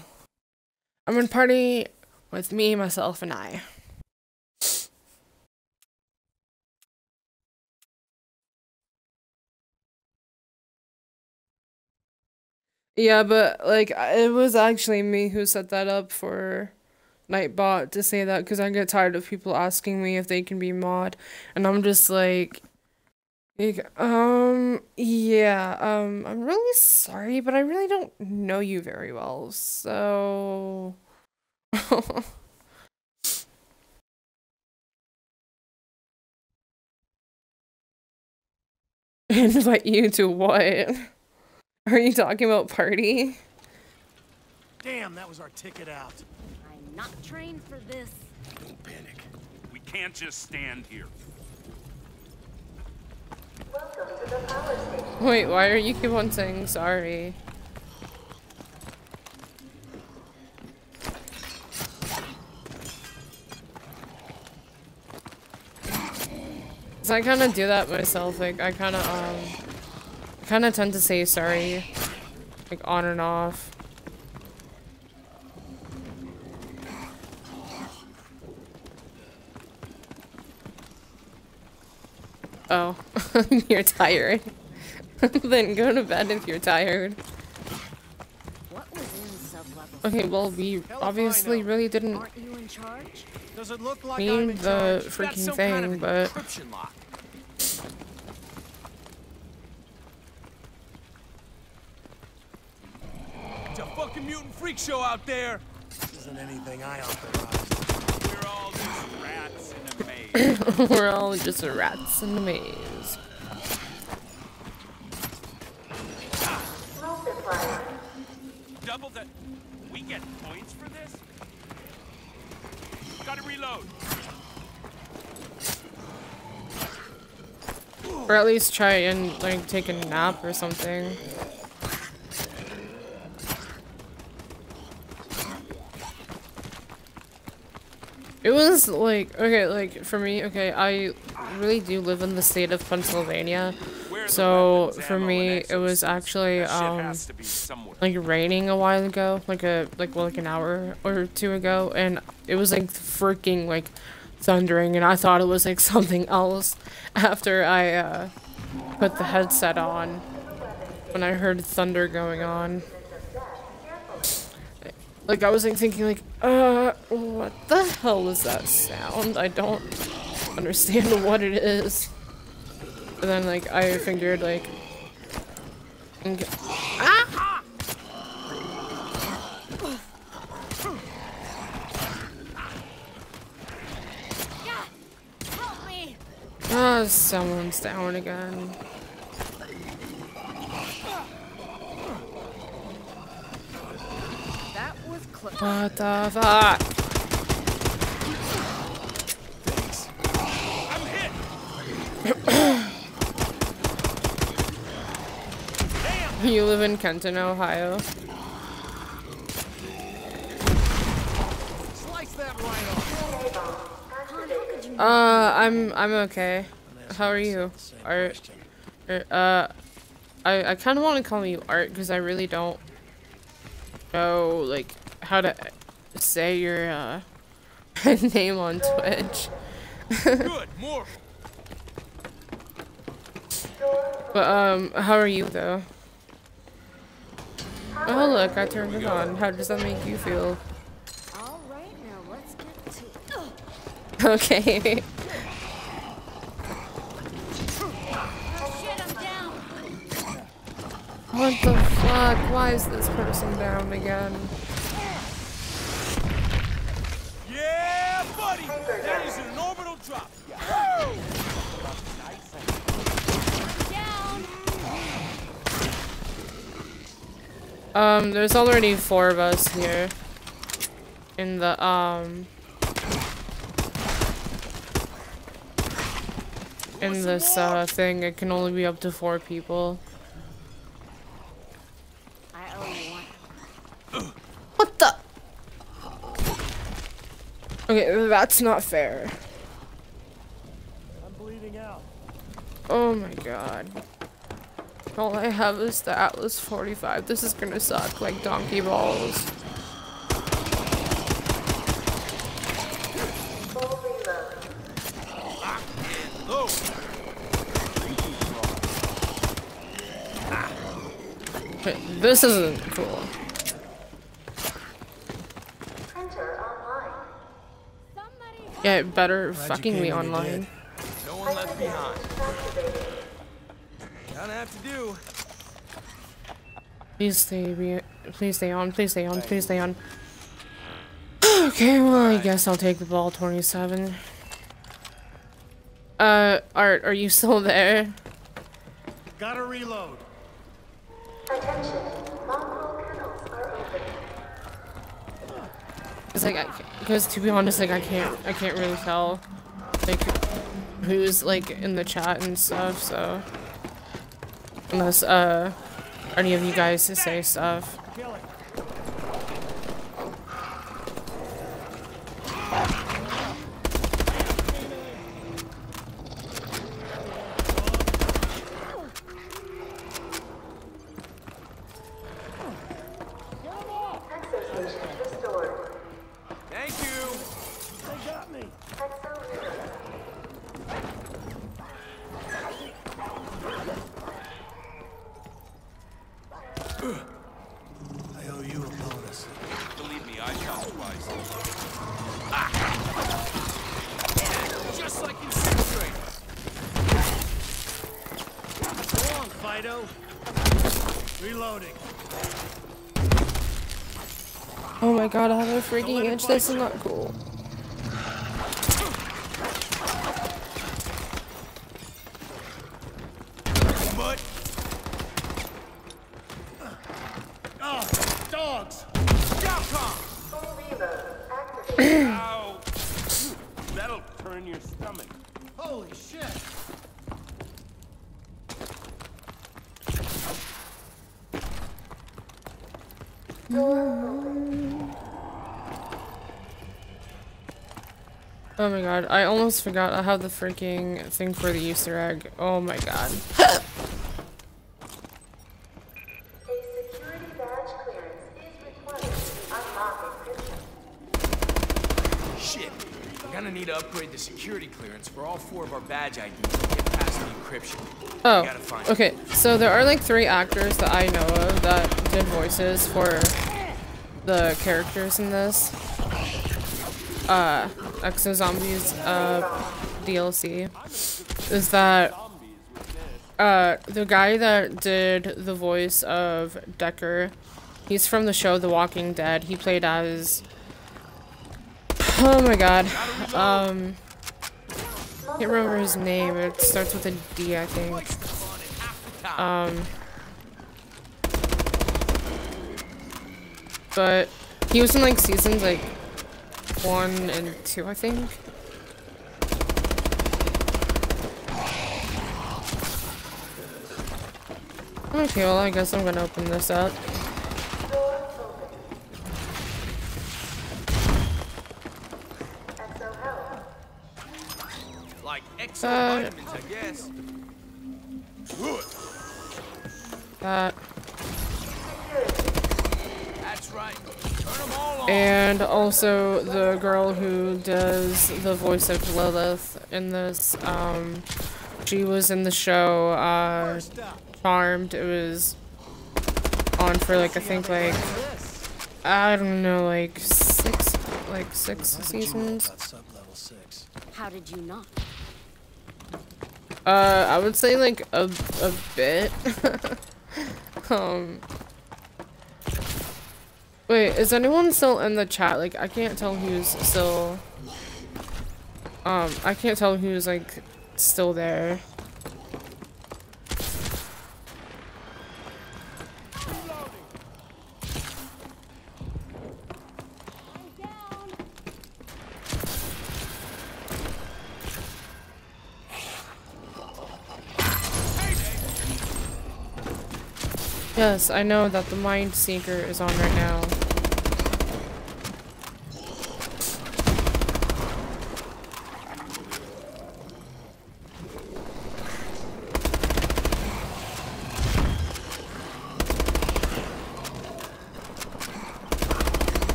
I'm gonna party with me, myself, and I. Yeah, but like it was actually me who set that up for Nightbot to say that because I get tired of people asking me if they can be mod, and I'm just like, like, um, yeah, um, I'm really sorry, but I really don't know you very well, so. Invite you to what? Are you talking about party? Damn, that was our ticket out. I'm not trained for this. Don't panic. We can't just stand here. Wait, why are you keep on saying sorry? So I kind of do that myself. Like I kind of um kind of tend to say sorry, like on and off. Oh, you're tired. then go to bed if you're tired. Okay, well, we obviously really didn't mean the freaking thing, but... fucking mutant freak show out there. This isn't anything I authorized. We're all just rats in a maze. We're all just rats in a maze. Double the... We get points for this? Gotta reload. Or at least try and like take a nap or something. It was like, okay, like for me, okay, I really do live in the state of Pennsylvania. So for me, it was actually um like raining a while ago, like a like well, like an hour or two ago, and it was like freaking like thundering, and I thought it was like something else after I uh, put the headset on when I heard thunder going on. Like, I was like, thinking, like, uh, what the hell is that sound? I don't understand what it is. And then, like, I figured, like, ah! Oh, someone's down again. What the fuck? Thanks. I'm hit. you live in Kenton, Ohio. Uh, I'm I'm okay. How are you? Art? Er, uh, I I kind of want to call you Art because I really don't know like how to say your uh, name on Twitch. Good, more. But um, how are you though? Oh look, I turned it on. How does that make you feel? All right, now let's get to it. Okay. Shit, I'm down. what the fuck? Why is this person down again? Buddy! That is an orbital drop. Um, there's already four of us here. In the, um... In this, uh, thing, it can only be up to four people. I owe you one. What the? Okay, that's not fair. I'm bleeding out. Oh my god. All I have is the Atlas 45. This is gonna suck like donkey balls. Okay, this isn't cool. Yeah, it better Glad fucking came be when you online. No one left behind. Activated. Gonna have to do. Please stay be please stay on, please stay on, please stay on. okay, well I guess I'll take the Bal-27. Uh Art, are you still there? Gotta reload. Attention. Mongrel kennels are open. It's like I because to be honest, like I can't I can't really tell like who's like in the chat and stuff, so unless uh any of you guys say stuff. Kill it. Exostation restored. Thank you. They got me. Exo reload. I owe you a bonus. Believe me, I shot twice. Just like in sixth grade. Go on, Fido. Reloading. Oh my god, I have a freaking itch. This is not cool. But Oh, dogs! Capcom! Full reload. Activated. Ow! That'll turn your stomach. Holy shit! Oh my god, I almost forgot I have the freaking thing for the Easter egg. Oh my god. A security badge clearance is required to unlock encryption. Shit. I'm gonna need to upgrade the security clearance for all four of our badge IDs to get past the encryption. Oh, We gotta find okay. So there are like three actors that I know of that did voices for the characters in this. Uh, Exo Zombies uh, DLC. Is that uh the guy that did the voice of Decker? He's from the show The Walking Dead. He played as. Oh my god. Um. Can't remember his name. It starts with a D, I think. Um. But he was in like seasons like one and two, I think. Okay, well, I guess I'm gonna open this up. Door open. Exo health. Like exo Uh, vitamins, I guess. That. That's right. Turn them all on. And also the girl who does the voice of Lilith in this, um, she was in the show, uh, Charmed. It was on for like I think like I don't know like six like six seasons. How did you not? Uh, I would say like a a bit. um. Wait, is anyone still in the chat? Like, I can't tell who's still. Um, I can't tell who's like still there. Yes, I know that the Mind Seeker is on right now.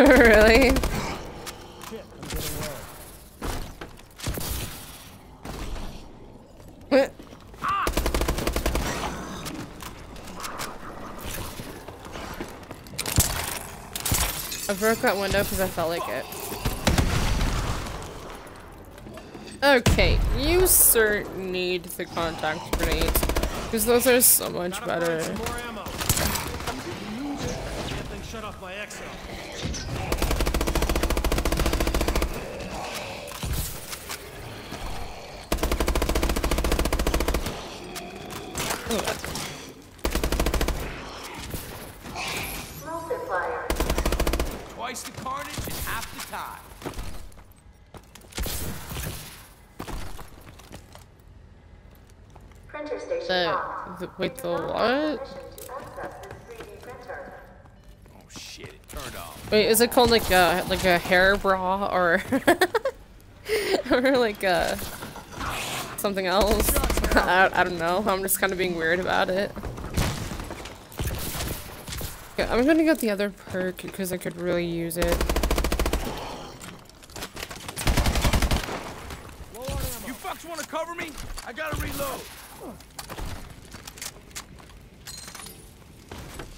really? What? I broke that window because I felt like it. Okay, you sir need the contact grenades. Because those are so much better. Some more ammo. That thing shut off my exo. Multiplier. Twice the carnage and half the time. Printer station The, locked. the wait, the what? permission to access this 3D printer. Oh shit, it turned off. Wait, is it called like a like a hair bra or or like a something else? I, I don't know. I'm just kind of being weird about it. Okay, I'm gonna get the other perk because I could really use it. You fucks wanna cover me? I gotta reload.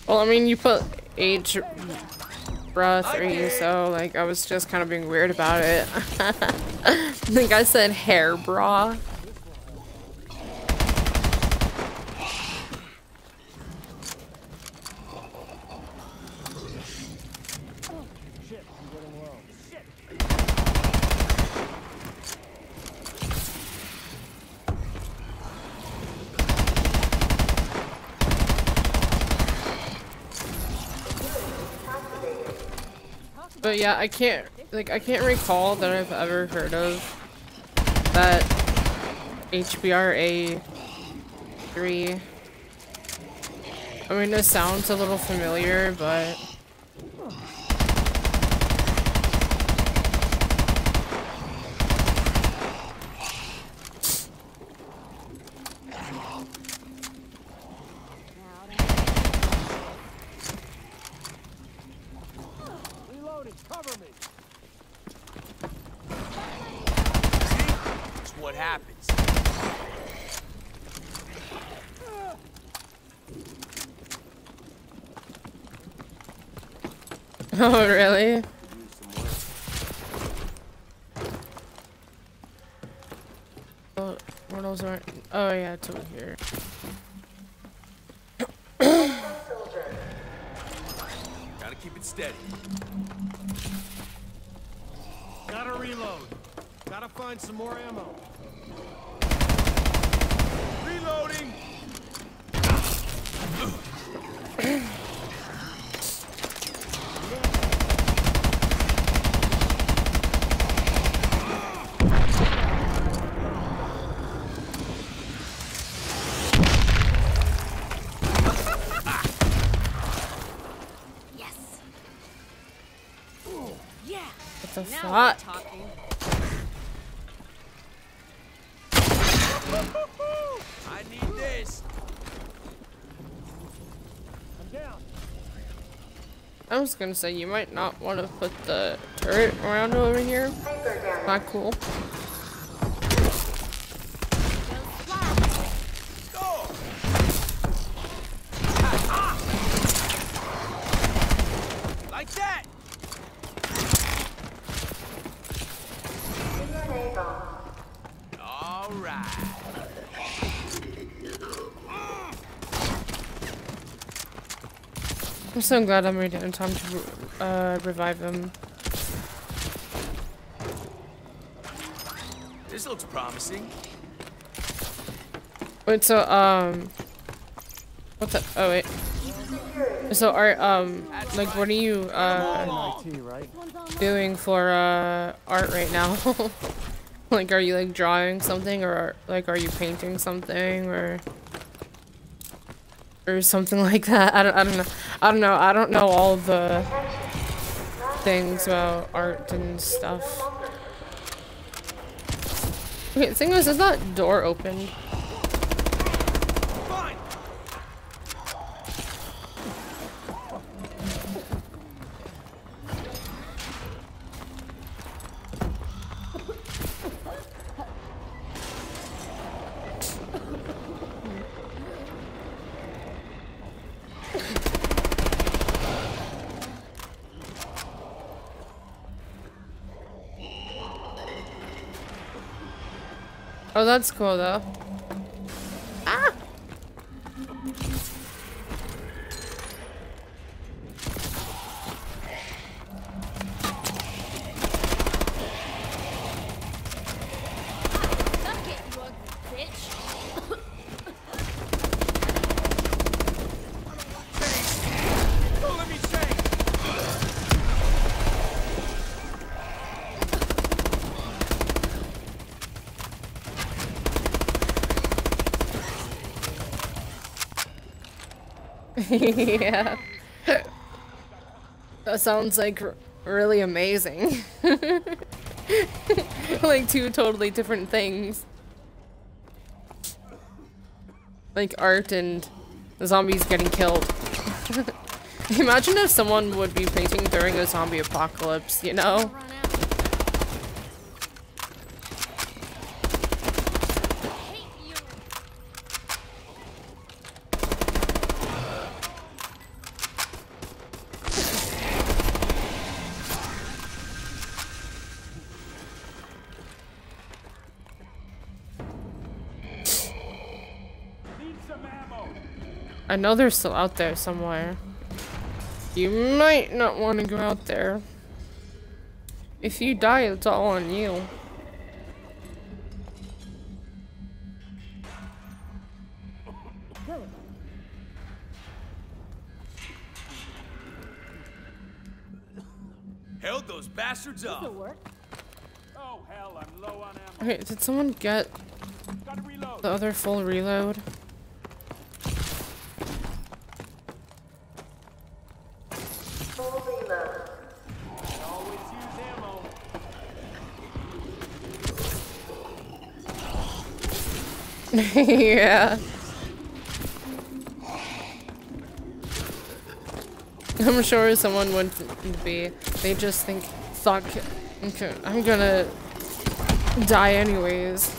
Well, I mean, you put H bra three, so like I was just kind of being weird about it. I think I said hair bra. But yeah, I can't like I can't recall that I've ever heard of that HBRA three. I mean, it sounds a little familiar, but happens. oh really? Oh, what else? aren't. oh yeah, it's over here. Gotta keep it steady. Gotta reload. Gotta find some more ammo. Reloading! Yes. Yeah. What the Now fuck? talking. I need this. I'm down. I was gonna say you might not want to put the turret around over here. Not cool. I'm so glad I'm ready in time to uh, revive them. This looks promising. Wait, so, um... What's up? Oh, wait. So, are, um, like, what are you, uh, doing for, uh, art right now? like, are you, like, drawing something, or, like, are you painting something, or... Or something like that? I don't, I don't know. I don't know. I don't know all the things about art and stuff. Okay, the thing is, is that door open? That's cool though. yeah. That sounds like really amazing. like two totally different things. Like art and the zombies getting killed. Imagine if someone would be painting during a zombie apocalypse, you know? I know they're still out there somewhere. You might not want to go out there. If you die, it's all on you. Good. Held those bastards This'll up. Oh, hell, I'm low on ammo. Okay, did someone get the other full reload? Yeah. I'm sure someone would be. They just think, fuck, I'm gonna die anyways.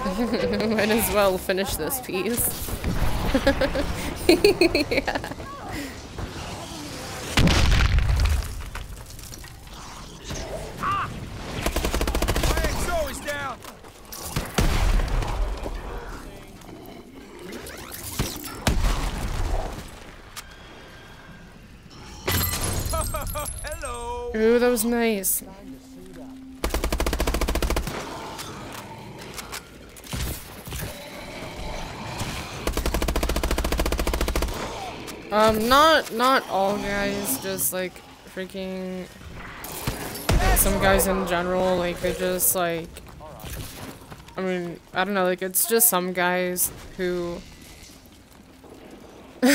Might as well finish this piece. yeah. That was nice. Um, not not all guys, just like freaking some guys in general, like they just like I mean, I don't know, like it's just some guys who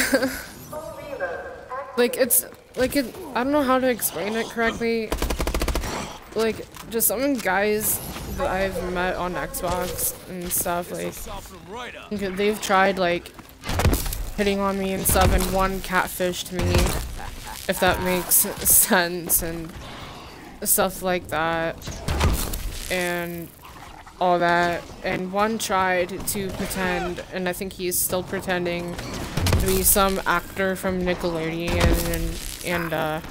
like it's like it I don't know how to explain it correctly. Like just some guys that I've met on Xbox and stuff like they've tried like hitting on me and stuff and one catfished me if that makes sense and stuff like that and all that and one tried to pretend and I think he's still pretending to be some actor from Nickelodeon and and uh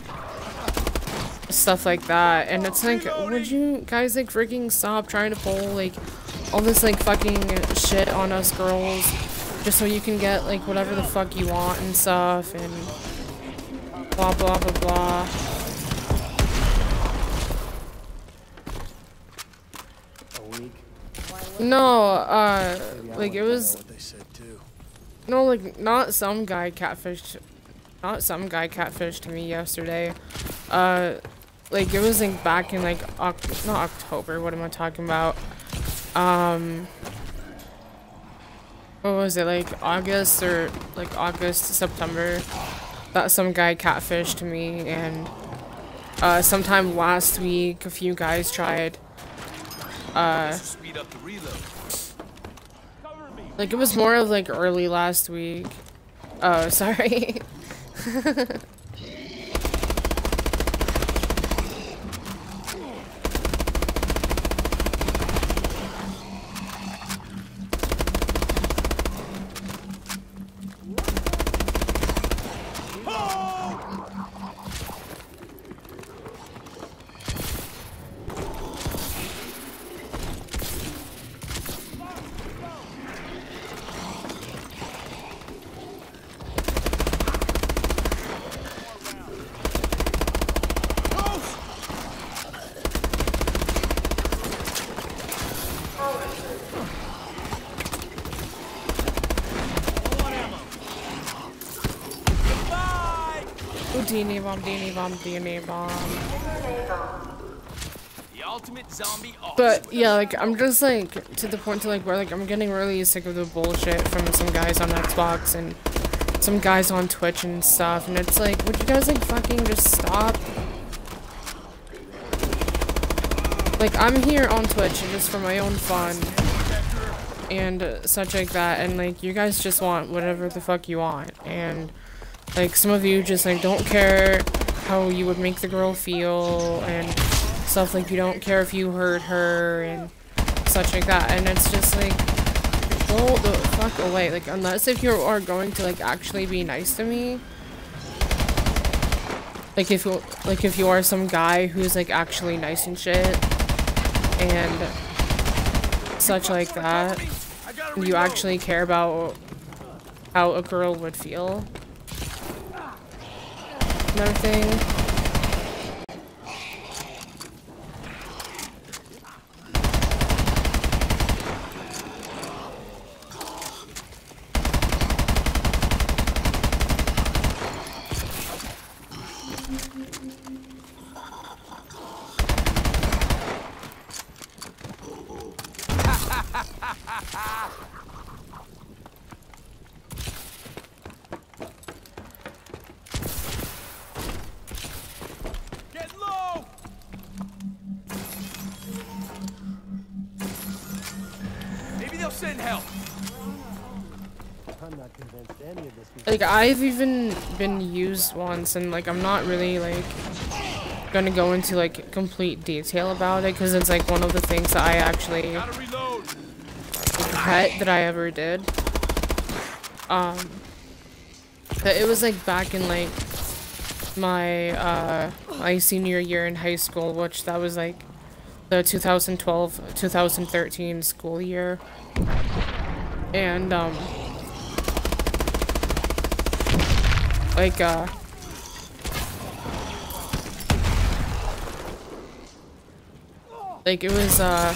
stuff like that and it's like would you guys like freaking stop trying to pull like all this like fucking shit on us girls just so you can get like whatever the fuck you want and stuff and blah blah blah blah. No, uh, like it was. What they said too. No, like not some guy catfished, not some guy catfished me yesterday. Uh, like it was like back in like not October. What am I talking about? Um, what was it like August or like August September? That some guy catfished to me and uh, sometime last week a few guys tried. Uh, like it was more of like early last week. Oh, sorry. Houdini bomb, Dini bomb, bomb. The ultimate zombie But yeah, like I'm just like to the point to like where like I'm getting really sick of the bullshit from some guys on Xbox and some guys on Twitch and stuff, and it's like, would you guys like fucking just stop? Like I'm here on Twitch just for my own fun and uh, such like that, and like you guys just want whatever the fuck you want, and like some of you just like don't care how you would make the girl feel and stuff like you don't care if you hurt her and such like that. And it's just like go the fuck away. Like unless if you are going to like actually be nice to me. Like if you like if you are some guy who's like actually nice and shit and such like that you actually care about how a girl would feel and everything I've even been used once, and like I'm not really like gonna go into like complete detail about it because it's like one of the things that I actually regret that I ever did. Um, but it was like back in like my uh my senior year in high school, which that was like the 2012-2013 school year, and um. Like uh like it was uh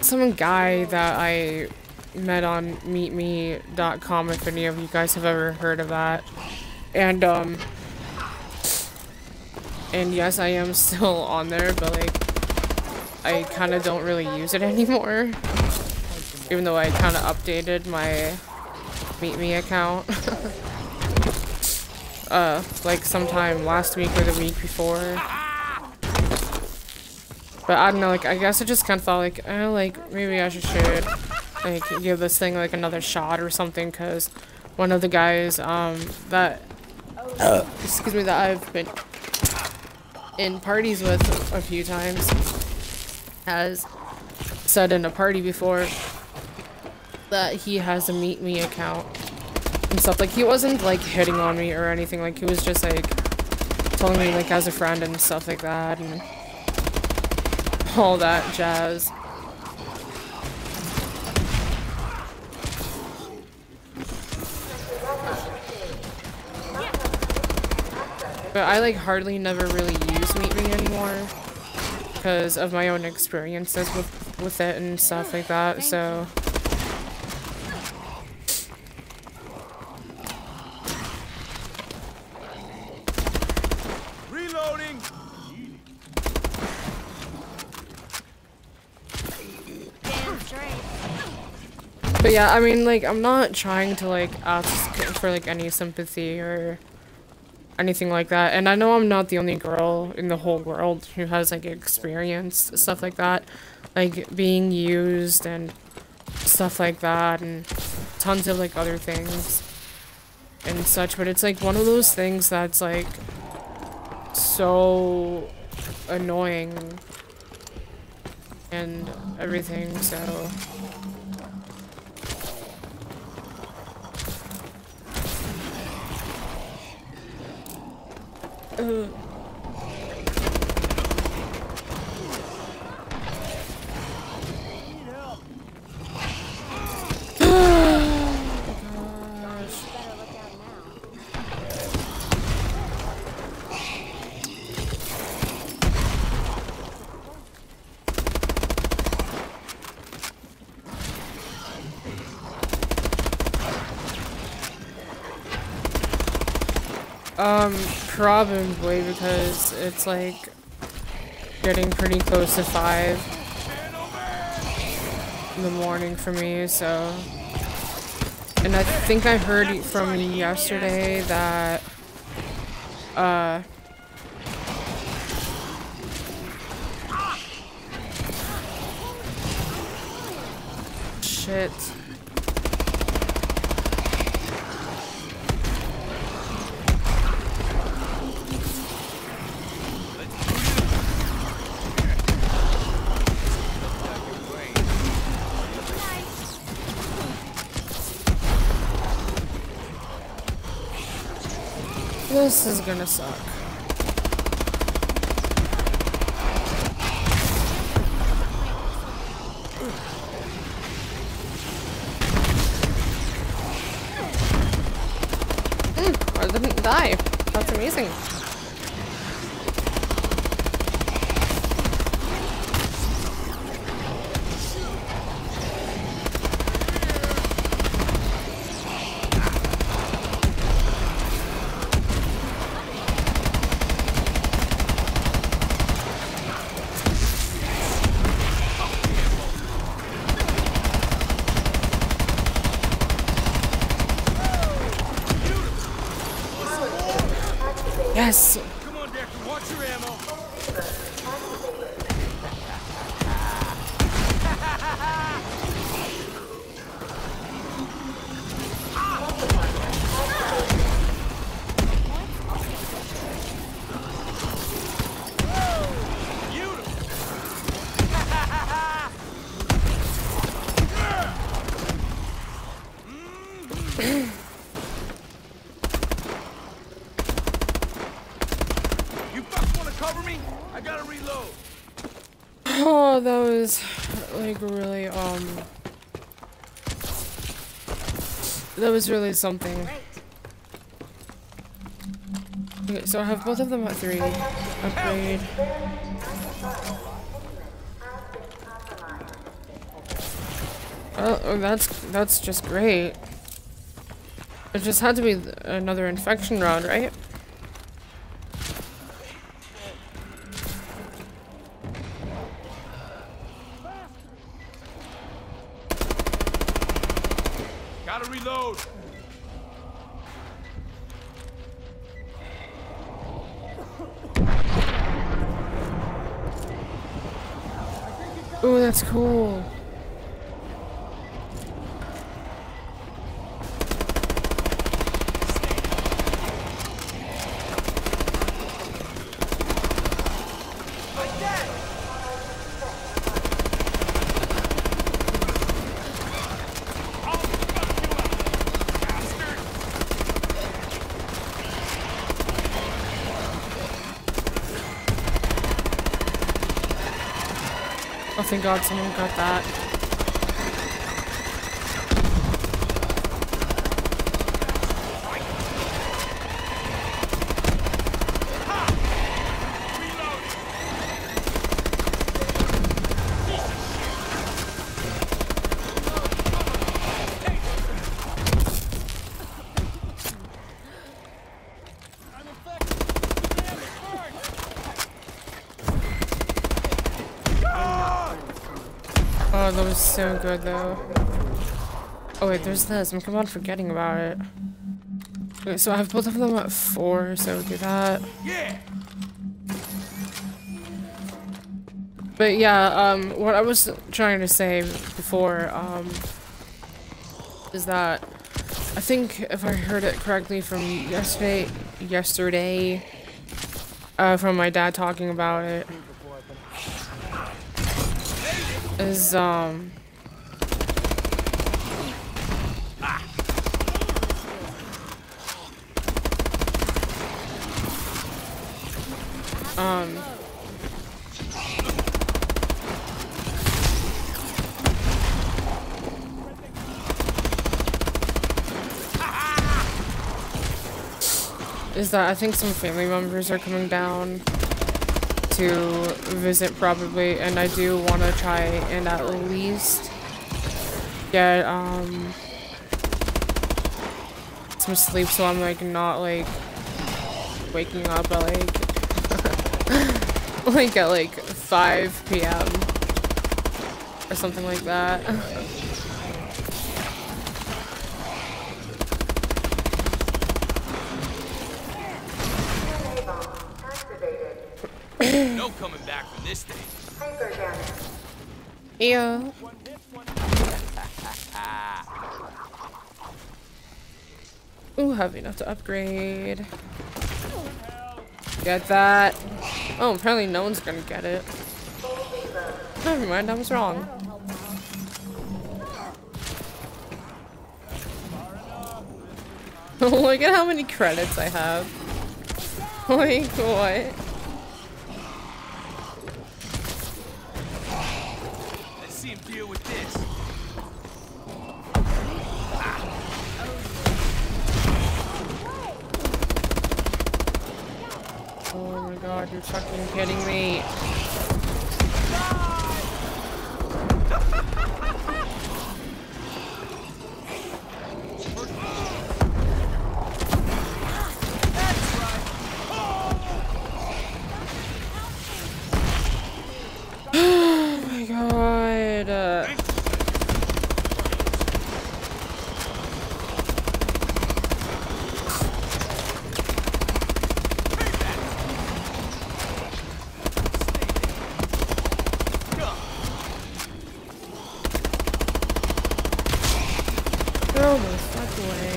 some guy that I met on meetme.com if any of you guys have ever heard of that. And um and yes I am still on there but like I kind of don't really use it anymore. Even though I kind of updated my meet me account uh, like sometime last week or the week before. But I don't know, like, I guess I just kind of thought, like, eh, like, maybe I should, like, give this thing, like, another shot or something, because one of the guys, um, that, excuse me, that I've been in parties with a few times has said in a party before that he has a Meet Me account and stuff. Like, he wasn't, like, hitting on me or anything. Like, he was just, like, telling me, like, as a friend and stuff like that, and all that jazz. But I like hardly never really use Meet Me anymore because of my own experiences with with it and stuff like that. So Reloading. Damn straight. But yeah, I mean, like, I'm not trying to, like, ask for, like, any sympathy or anything like that. And I know I'm not the only girl in the whole world who has, like, experienced stuff like that. Like, being used and stuff like that and tons of, like, other things and such. But it's, like, one of those things that's, like, so annoying and everything, so... Ugh. Um, probably because it's like getting pretty close to five in the morning for me, so. And I think I heard from yesterday that, uh, shit. This is gonna suck. Mm, I didn't die. That's amazing. Yes. That was really something. Okay, so I have both of them at three. Upgrade. Oh, oh, that's that's just great. It just had to be another infection round, right? Gotta reload. Oh, that's cool. Thank God someone got that. that was so good though. Oh wait, there's this. I'm on forgetting about it. Okay, so I have both of them at four, so do that. Yeah. But yeah, um, what I was trying to say before, um, is that I think if I heard it correctly from yesterday, yesterday, uh, from my dad talking about it, is, um, is that I think some family members are coming down to visit probably and I do want to try and at least get um some sleep so I'm like not like waking up at like like at like 5 p.m. or something like that. no coming back from this thing. Yeah. Ooh, have enough to upgrade. Get that. Oh, apparently no one's gonna get it. Never mind, I was wrong. Look at how many credits I have. Like, what? Let's see him deal with this. Oh my god, you're fucking kidding me. Oh my god. Uh, Throw the fuck away.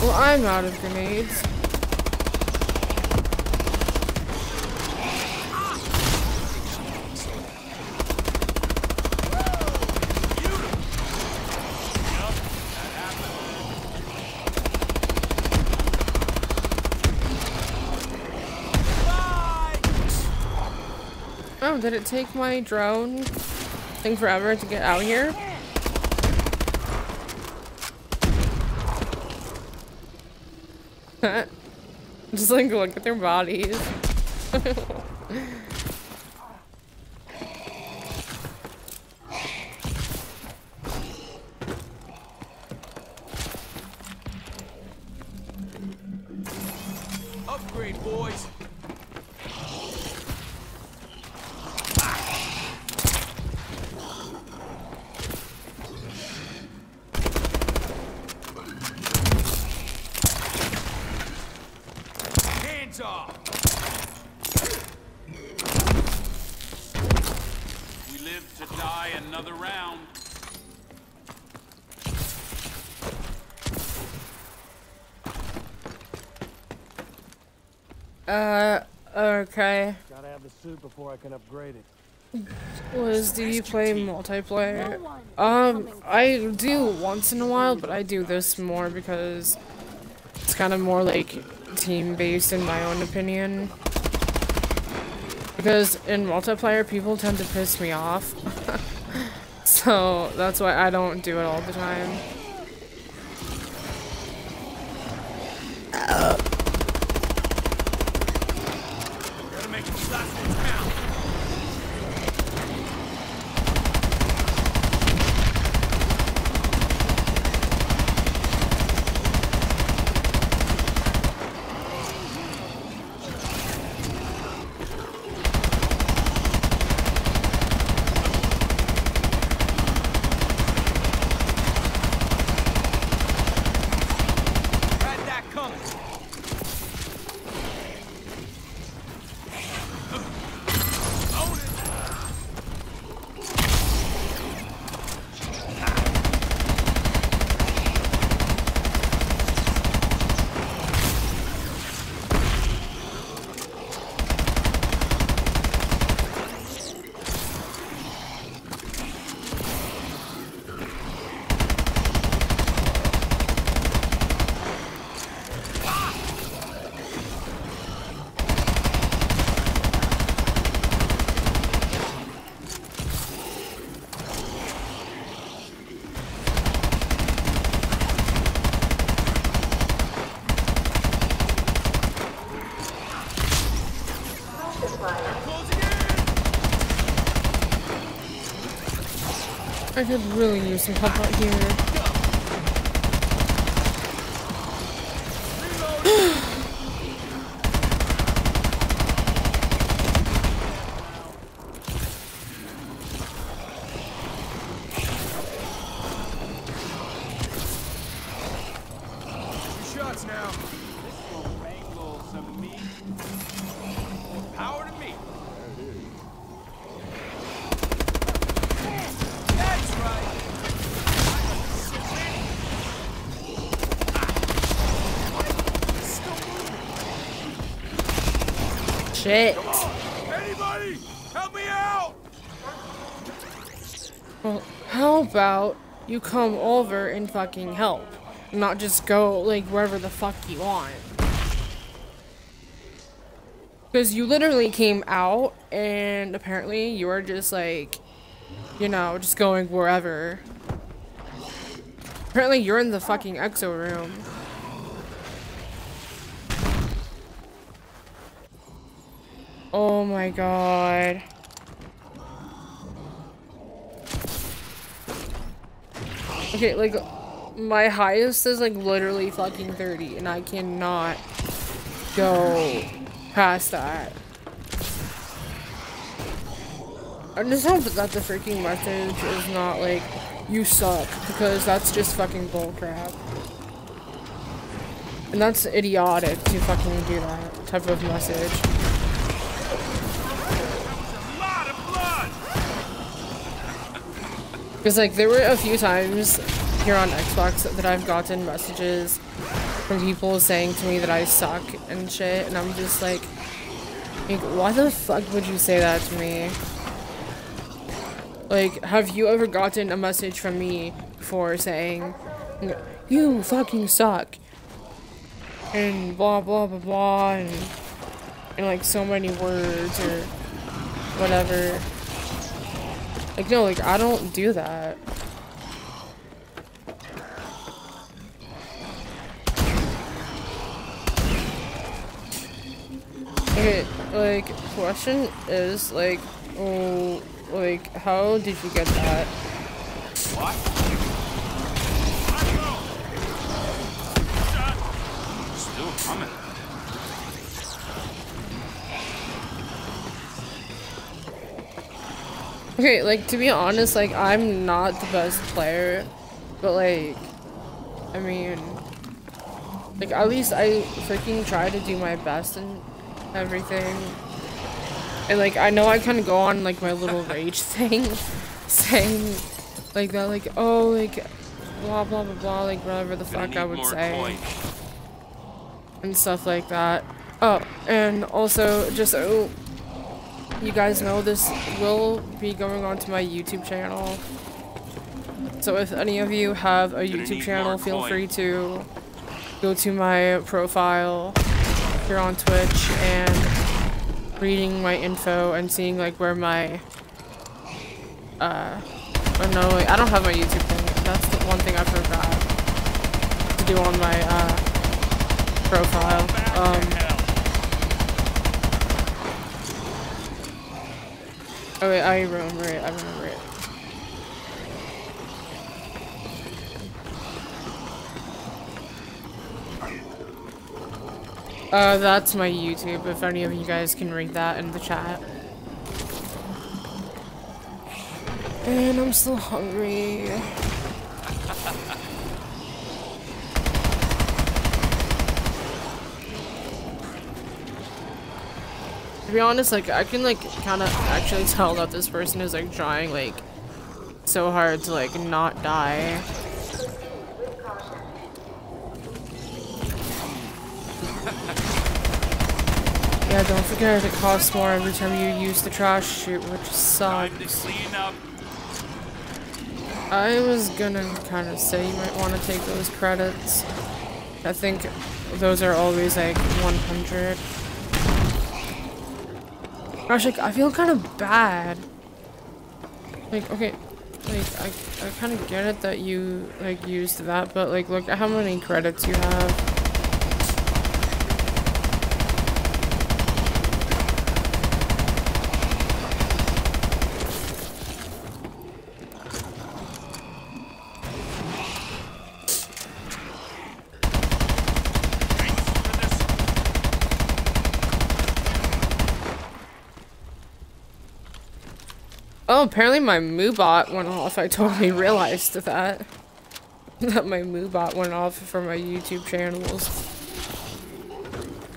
Well, I'm out of grenades. Oh, did it take my drone thing forever to get out here? Just like look at their bodies. the suit before I can upgrade it. Was do you play multiplayer? Um, I do once in a while, but I do this more because it's kind of more like team-based in my own opinion. Because in multiplayer, people tend to piss me off. so that's why I don't do it all the time. Gotta make these last ones count. I could really use some help out here. You come over and fucking help? Not just go, like, wherever the fuck you want. Because you literally came out, and apparently you were just, like, you know, just going wherever. Apparently you're in the fucking exo room. Oh my god. Okay, like, my highest is, like, literally fucking 30, and I cannot go past that. I just hope that the freaking message is not, like, you suck, because that's just fucking bullcrap. And that's idiotic to fucking do that type of message. Because, like, there were a few times here on Xbox that I've gotten messages from people saying to me that I suck and shit, and I'm just like, like, why the fuck would you say that to me? Like, have you ever gotten a message from me before saying, you fucking suck? And blah blah blah blah, and, and like so many words or whatever. Like, no, like, I don't do that. Okay, like, question is, like, oh, like, how did you get that? What? Still coming. Okay, like, to be honest, like, I'm not the best player, but, like, I mean, like, at least I freaking try to do my best and everything. And, like, I know I kind of go on, like, my little rage thing, saying, like, that, like, oh, like, blah, blah, blah, blah, like, whatever the fuck I would say. coin. and stuff like that. Oh, and also just so you guys know, this will be going on to my YouTube channel. So if any of you have a YouTube channel, feel free to go to my profile here on Twitch and reading my info and seeing like where my uh oh no wait, I don't have my YouTube thing. That's the one thing I forgot to do on my uh profile. Um Oh wait, I remember it, I remember it. Uh, that's my YouTube, if any of you guys can read that in the chat. And I'm still hungry. Be honest, like, I can, like, kind of actually tell that this person is, like, trying, like, so hard to, like, not die. Yeah, don't forget it costs more every time you use the trash chute, which sucks. I was gonna kind of say you might want to take those credits. I think those are always like 100. Gosh, like, I feel kind of bad. Like, okay, like, I, I kind of get it that you, like, used that, but, like, look at how many credits you have. Apparently my Moobot went off. I totally realized that. that my Moobot went off for my YouTube channels.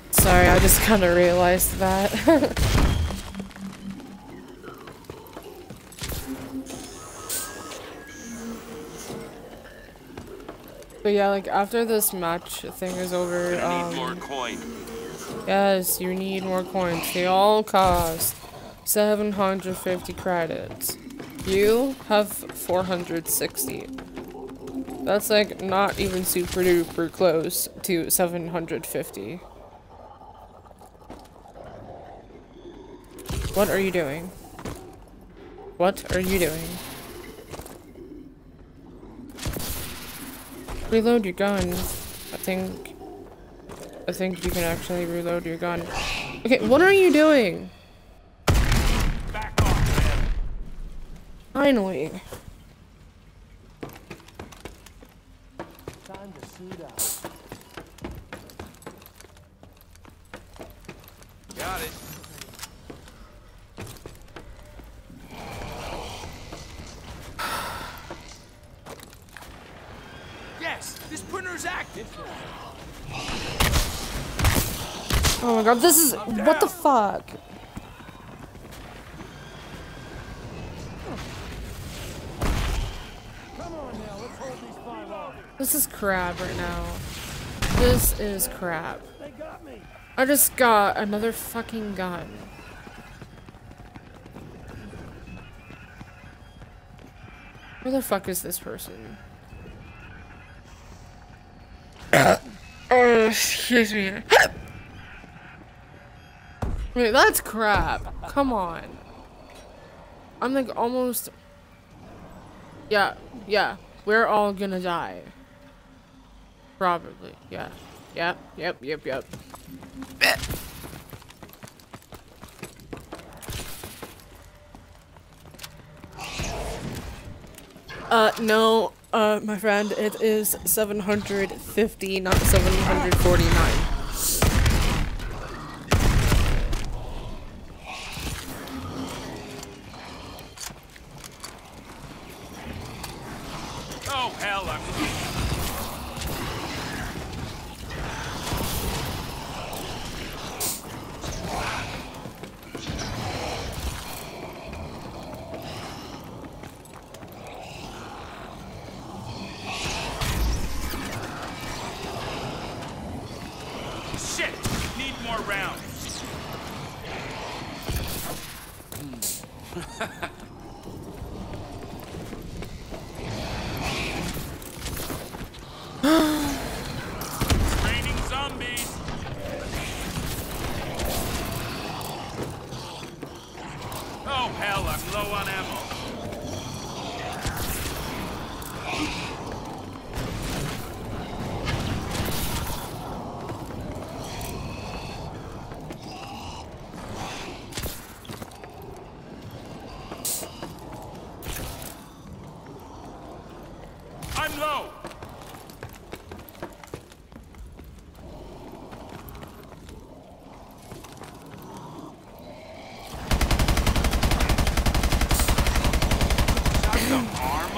Sorry, I just kind of realized that. but yeah, like after this match thing is over, um, yes, you need more coins. They all cost 750 credits. You have 460. That's like not even super duper close to 750. What are you doing? What are you doing? Reload your gun. I think... I think you can actually reload your gun. Okay, what are you doing? Finally. Time to suit up. Got it. Yes, this printer's active. Oh my god, this is- what the fuck? This is crap right now. This is crap. I just got another fucking gun. Where the fuck is this person? oh, excuse me. Wait, that's crap. Come on. I'm like almost. Yeah, yeah. We're all gonna die. Probably. Yeah. Yep, yep, yep, yep. Uh, no, uh, my friend, it is 750, not 749. Oh, hell, I'm... Shit! Need more rounds. Raining zombies. Oh hell, I'm low on ammo. I'm low. Shut the arm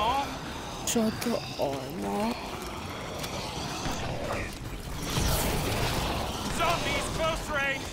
off? Shut the arm off. Zombies close range.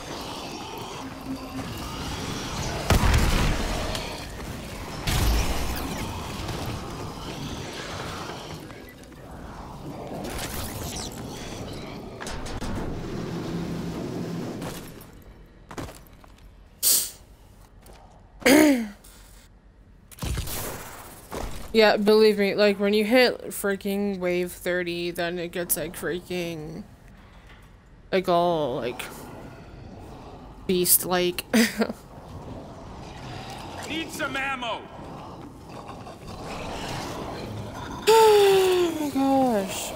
Yeah, believe me, like when you hit freaking wave 30, then it gets like freaking like all like beast like. Need some ammo. oh my gosh.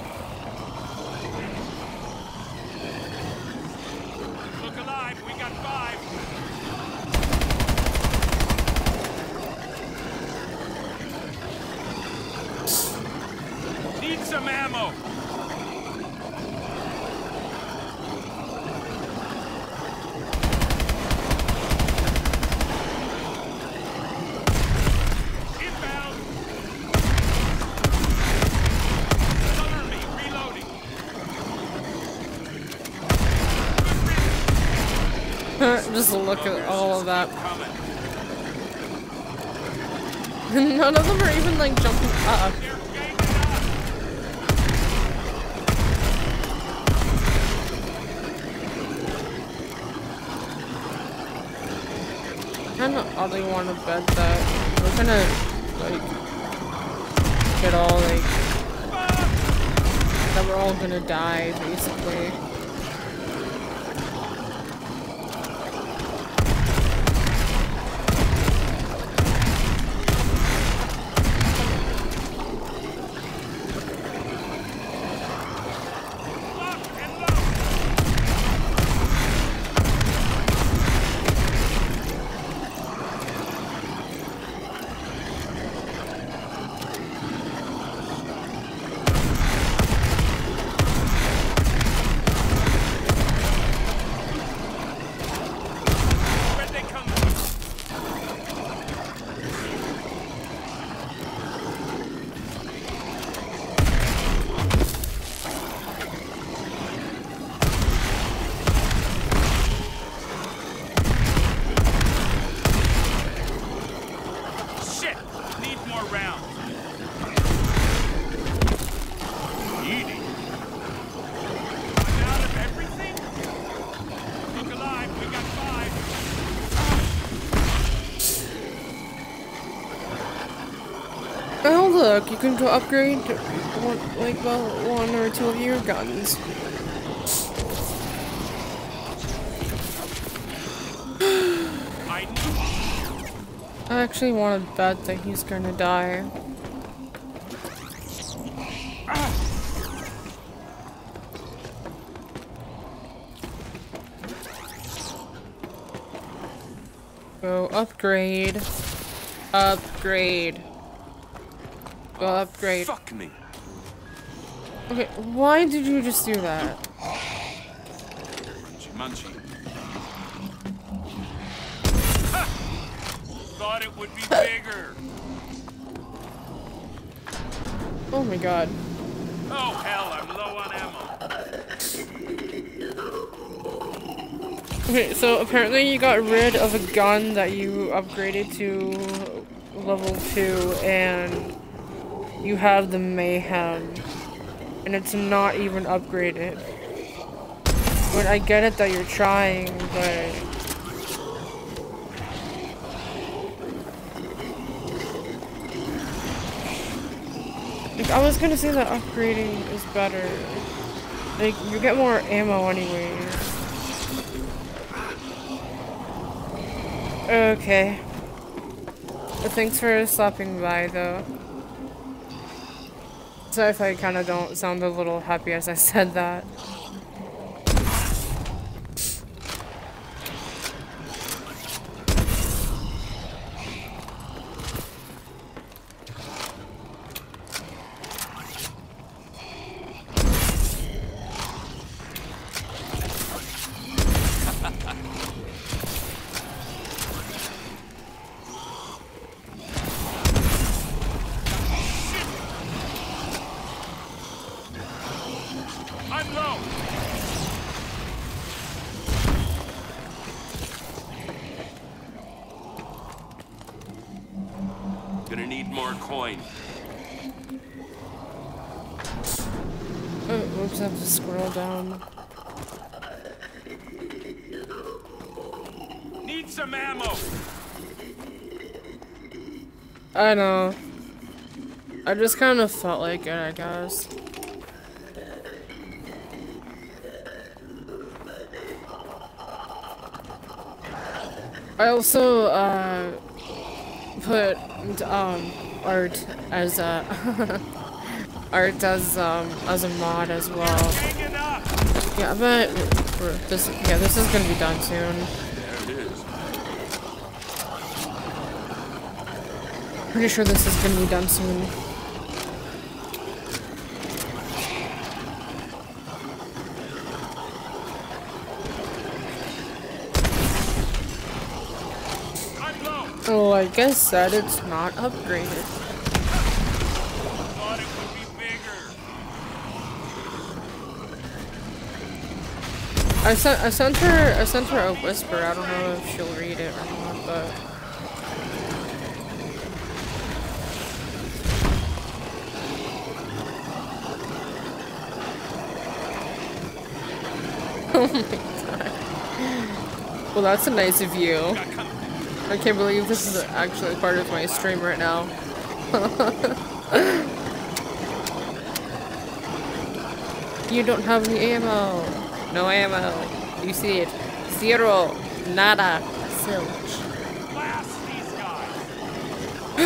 Look alive. We got five. Need some ammo. Look at you can go upgrade one, like well, one or two of your guns. I. I actually want to bet that he's gonna die. Go upgrade. Upgrade. Go upgrade. Ah, fuck me. Okay, why did you just do that? Jumanji. Ha! Thought it would be bigger. Oh my god. Oh hell, I'm low on ammo. Okay, so apparently you got rid of a gun that you upgraded to level 2 and you have the MAHEM. And it's not even upgraded. But I get it that you're trying, but... Like, I was gonna say that upgrading is better. Like, you get more ammo anyway. Okay. Thanks for stopping by, though. Sorry if I kind of don't sound a little happy as I said that. I know. I just kind of felt like it, I guess. I also, uh, put, um, art as a, art as, um, as a mod as well. Yeah, but, this, yeah, this is gonna be done soon. There it is. Pretty sure this is gonna be done soon. Oh, like I said, it's not upgraded. I sent I sent her I sent her a whisper. I don't know if she'll read it or not, but Oh my god. Well, that's a nice view. I can't believe this is actually part of my stream right now. you don't have any ammo. No ammo. You see it. Zero. Nada. Silch.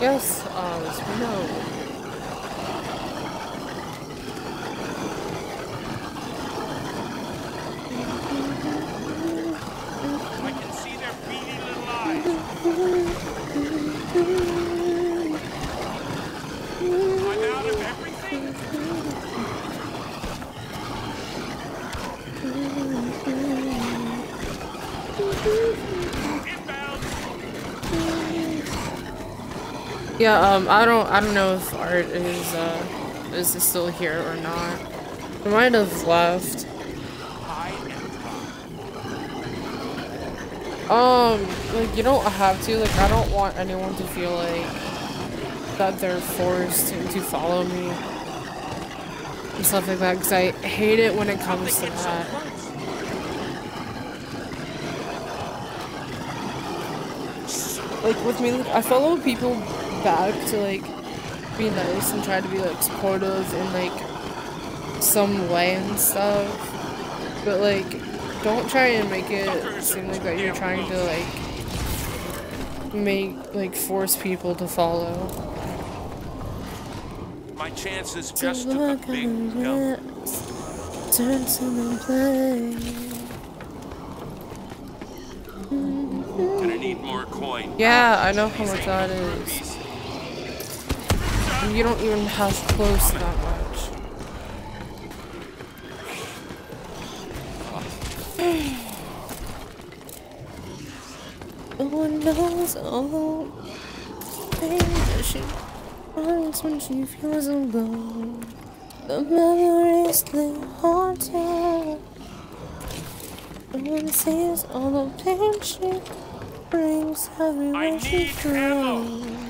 Yes, uh, Oz, we know. I can see their beady little eyes. I'm out of everything. Yeah, um, I don't, I don't know if Art is, uh, is still here or not. He might have left. Um, like, you don't have to, like, I don't want anyone to feel like that they're forced to, to follow me. And stuff like that, because I hate it when it comes to that. Like, with me, like, I follow people back to, like, be nice and try to be, like, supportive in, like, some way and stuff. But, like, don't try and make it seem like that you're trying to, like, make, like, force people to follow. My chances just took a big jump. Turn to the play. Gonna need more coin. Yeah, I know how much that is. And You don't even have close that much. No one knows all the things that she wants when she feels alone. The memories they haunt her. No one sees all the pain she brings everywhere she goes.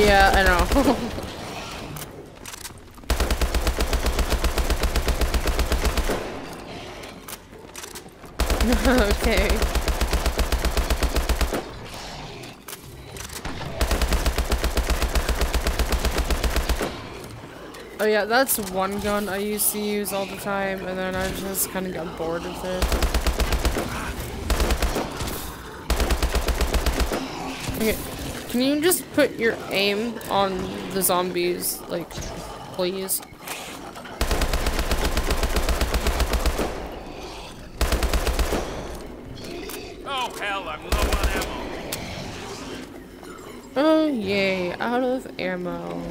Yeah, I know. okay. Oh yeah, that's one gun I used to use all the time, and then I just kind of got bored of it. Okay, can you just put your aim on the zombies, like, please? Oh hell, I'm low on ammo. Oh yay, out of ammo.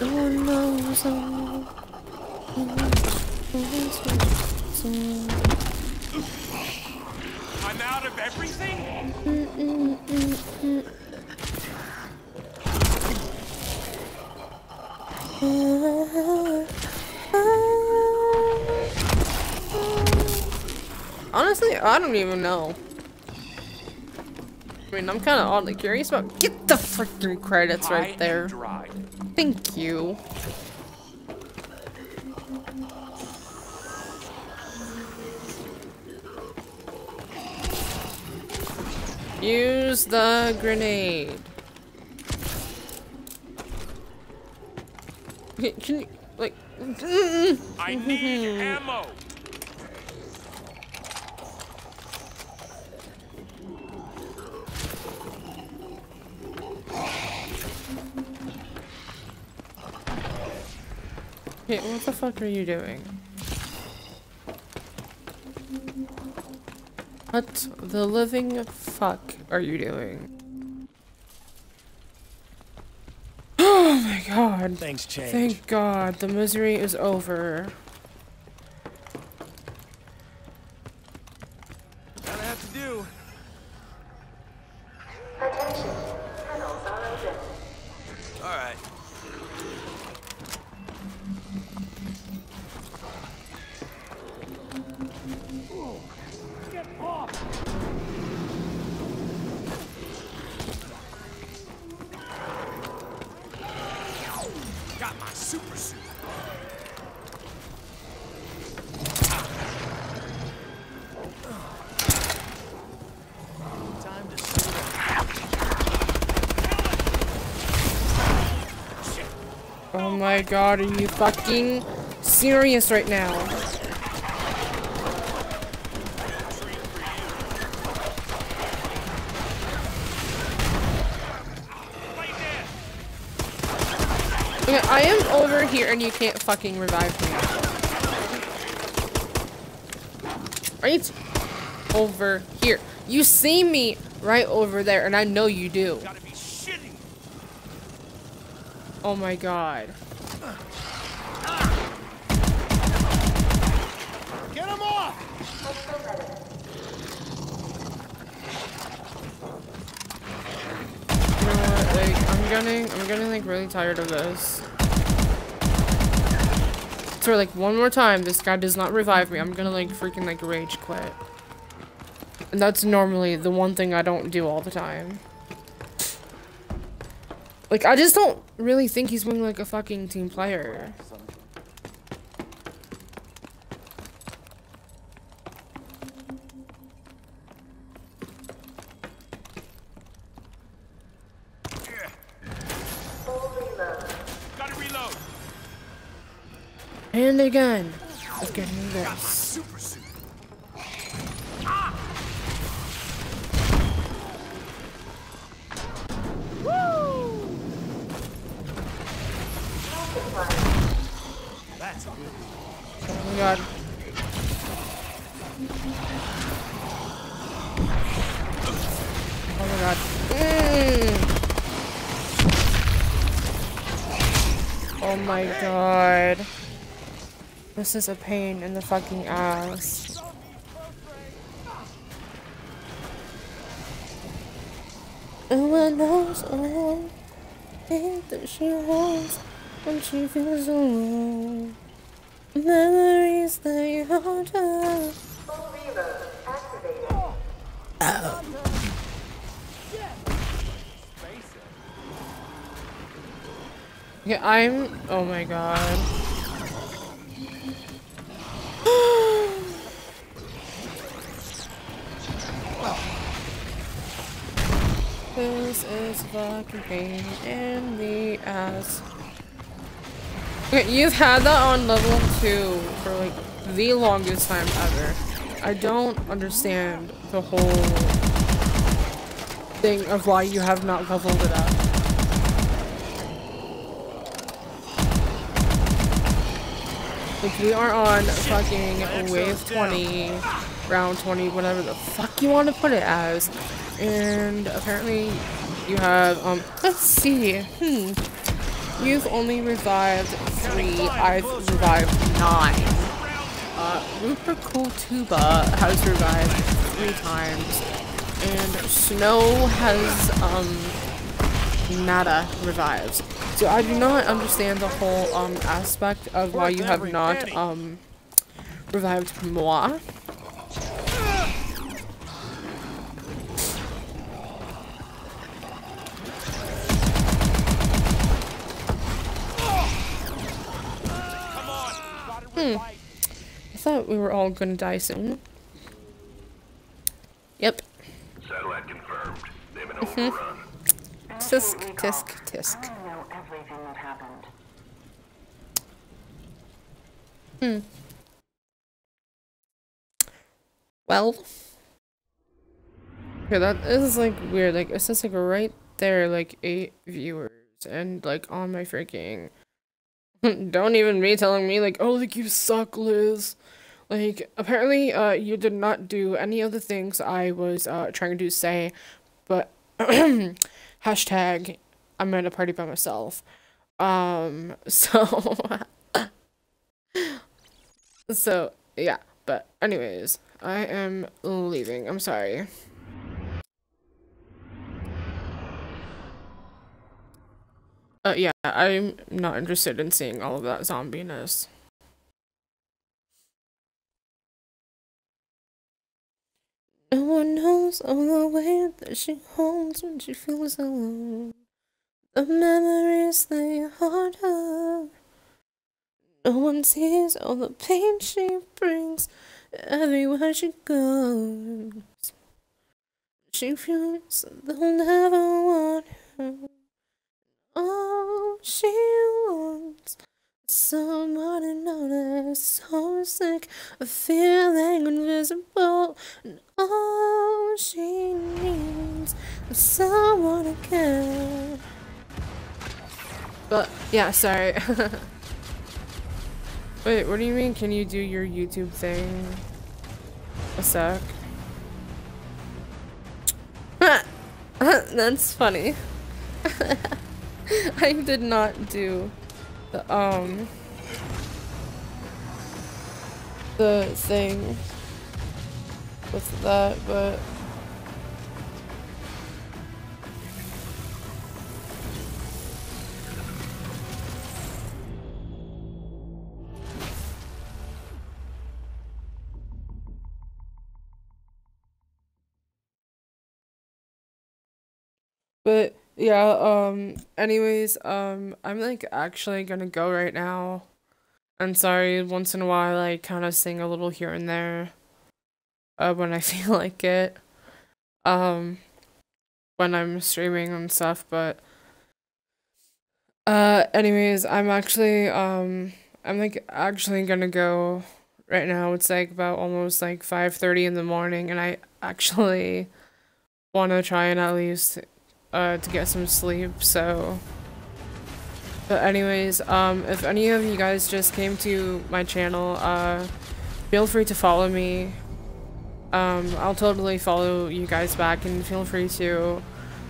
Oh, no one knows I'm out of everything? Honestly, I don't even know. I mean, I'm kind of oddly curious about. Get the freaking credits right there. Thank you. Use the grenade. Can you, like... I need ammo! Hey, what the fuck are you doing? What the living fuck? Are you doing? Oh my god. Thanks, change. Thank god, the misery is over. God, are you fucking serious right now? Okay, I am over here and you can't fucking revive me. Right over here. You see me right over there and I know you do. Gotta be shitting. Oh my god. Get him off! You know what, like, I'm getting, I'm getting, like, really tired of this. For, like, one more time, this guy does not revive me, I'm gonna, like, freaking, like, rage quit. And that's normally the one thing I don't do all the time. Like, I just don't really think he's being, like, a fucking team player. Full reload. Gotta reload. And This is a pain in the fucking ass. And when knows all that she when she feels alone. Memories you hold her. Yeah, I'm. Oh my god. this is fucking pain in the ass. Okay, you've had that on level 2 for like the longest time ever. I don't understand the whole thing of why you have not leveled it up. Like, we are on fucking wave 20, round 20, whatever the fuck you want to put it as. And apparently you have, um, let's see, hmm. You've only revived three, I've revived nine. Uh, Rupert Cool Tuba has revived three times. And Snow has, um, nada revives. So I do not understand the whole um aspect of why you have not um revived moi. Hmm. I thought we were all gonna die soon. Yep. Satellite confirmed. They've been Mhm. overrun. Tisk, tisk, tisk. I know everything that happened. Hmm. Well. Okay, that is like weird. Like it says like right there, like eight viewers, and like on my freaking Don't even be telling me like, oh, like you suck, Liz. Like, apparently, uh, you did not do any of the things I was, uh, trying to say, but, hashtag, I'm at a party by myself. Um, so, so, yeah, but anyways, I am leaving, I'm sorry. Uh, yeah, I'm not interested in seeing all of that zombiness. No one knows all the weight that she holds when she feels alone. The memories they haunt her. No one sees all the pain she brings everywhere she goes. She feels they'll never want her. All she wants someone notice. So sick of feeling invisible. And all she needs is someone to care. But yeah, sorry. Wait, what do you mean? Can you do your YouTube thing? A sec. That's funny. I did not do the um the thing with that, but But yeah, um anyways, um I'm like actually gonna go right now. I'm sorry, once in a while I kind of sing a little here and there uh when I feel like it. Um when I'm streaming and stuff, but uh anyways, I'm actually um I'm like actually gonna go right now. It's like about almost like 5:30 in the morning and I actually want to try and at least uh, to get some sleep, so... But anyways, um, if any of you guys just came to my channel, uh, feel free to follow me. Um, I'll totally follow you guys back, and feel free to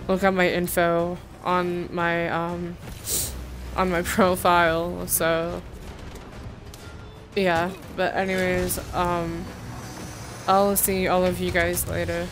look at my info on my, um, on my profile, so... Yeah, but anyways, um, I'll see all of you guys later.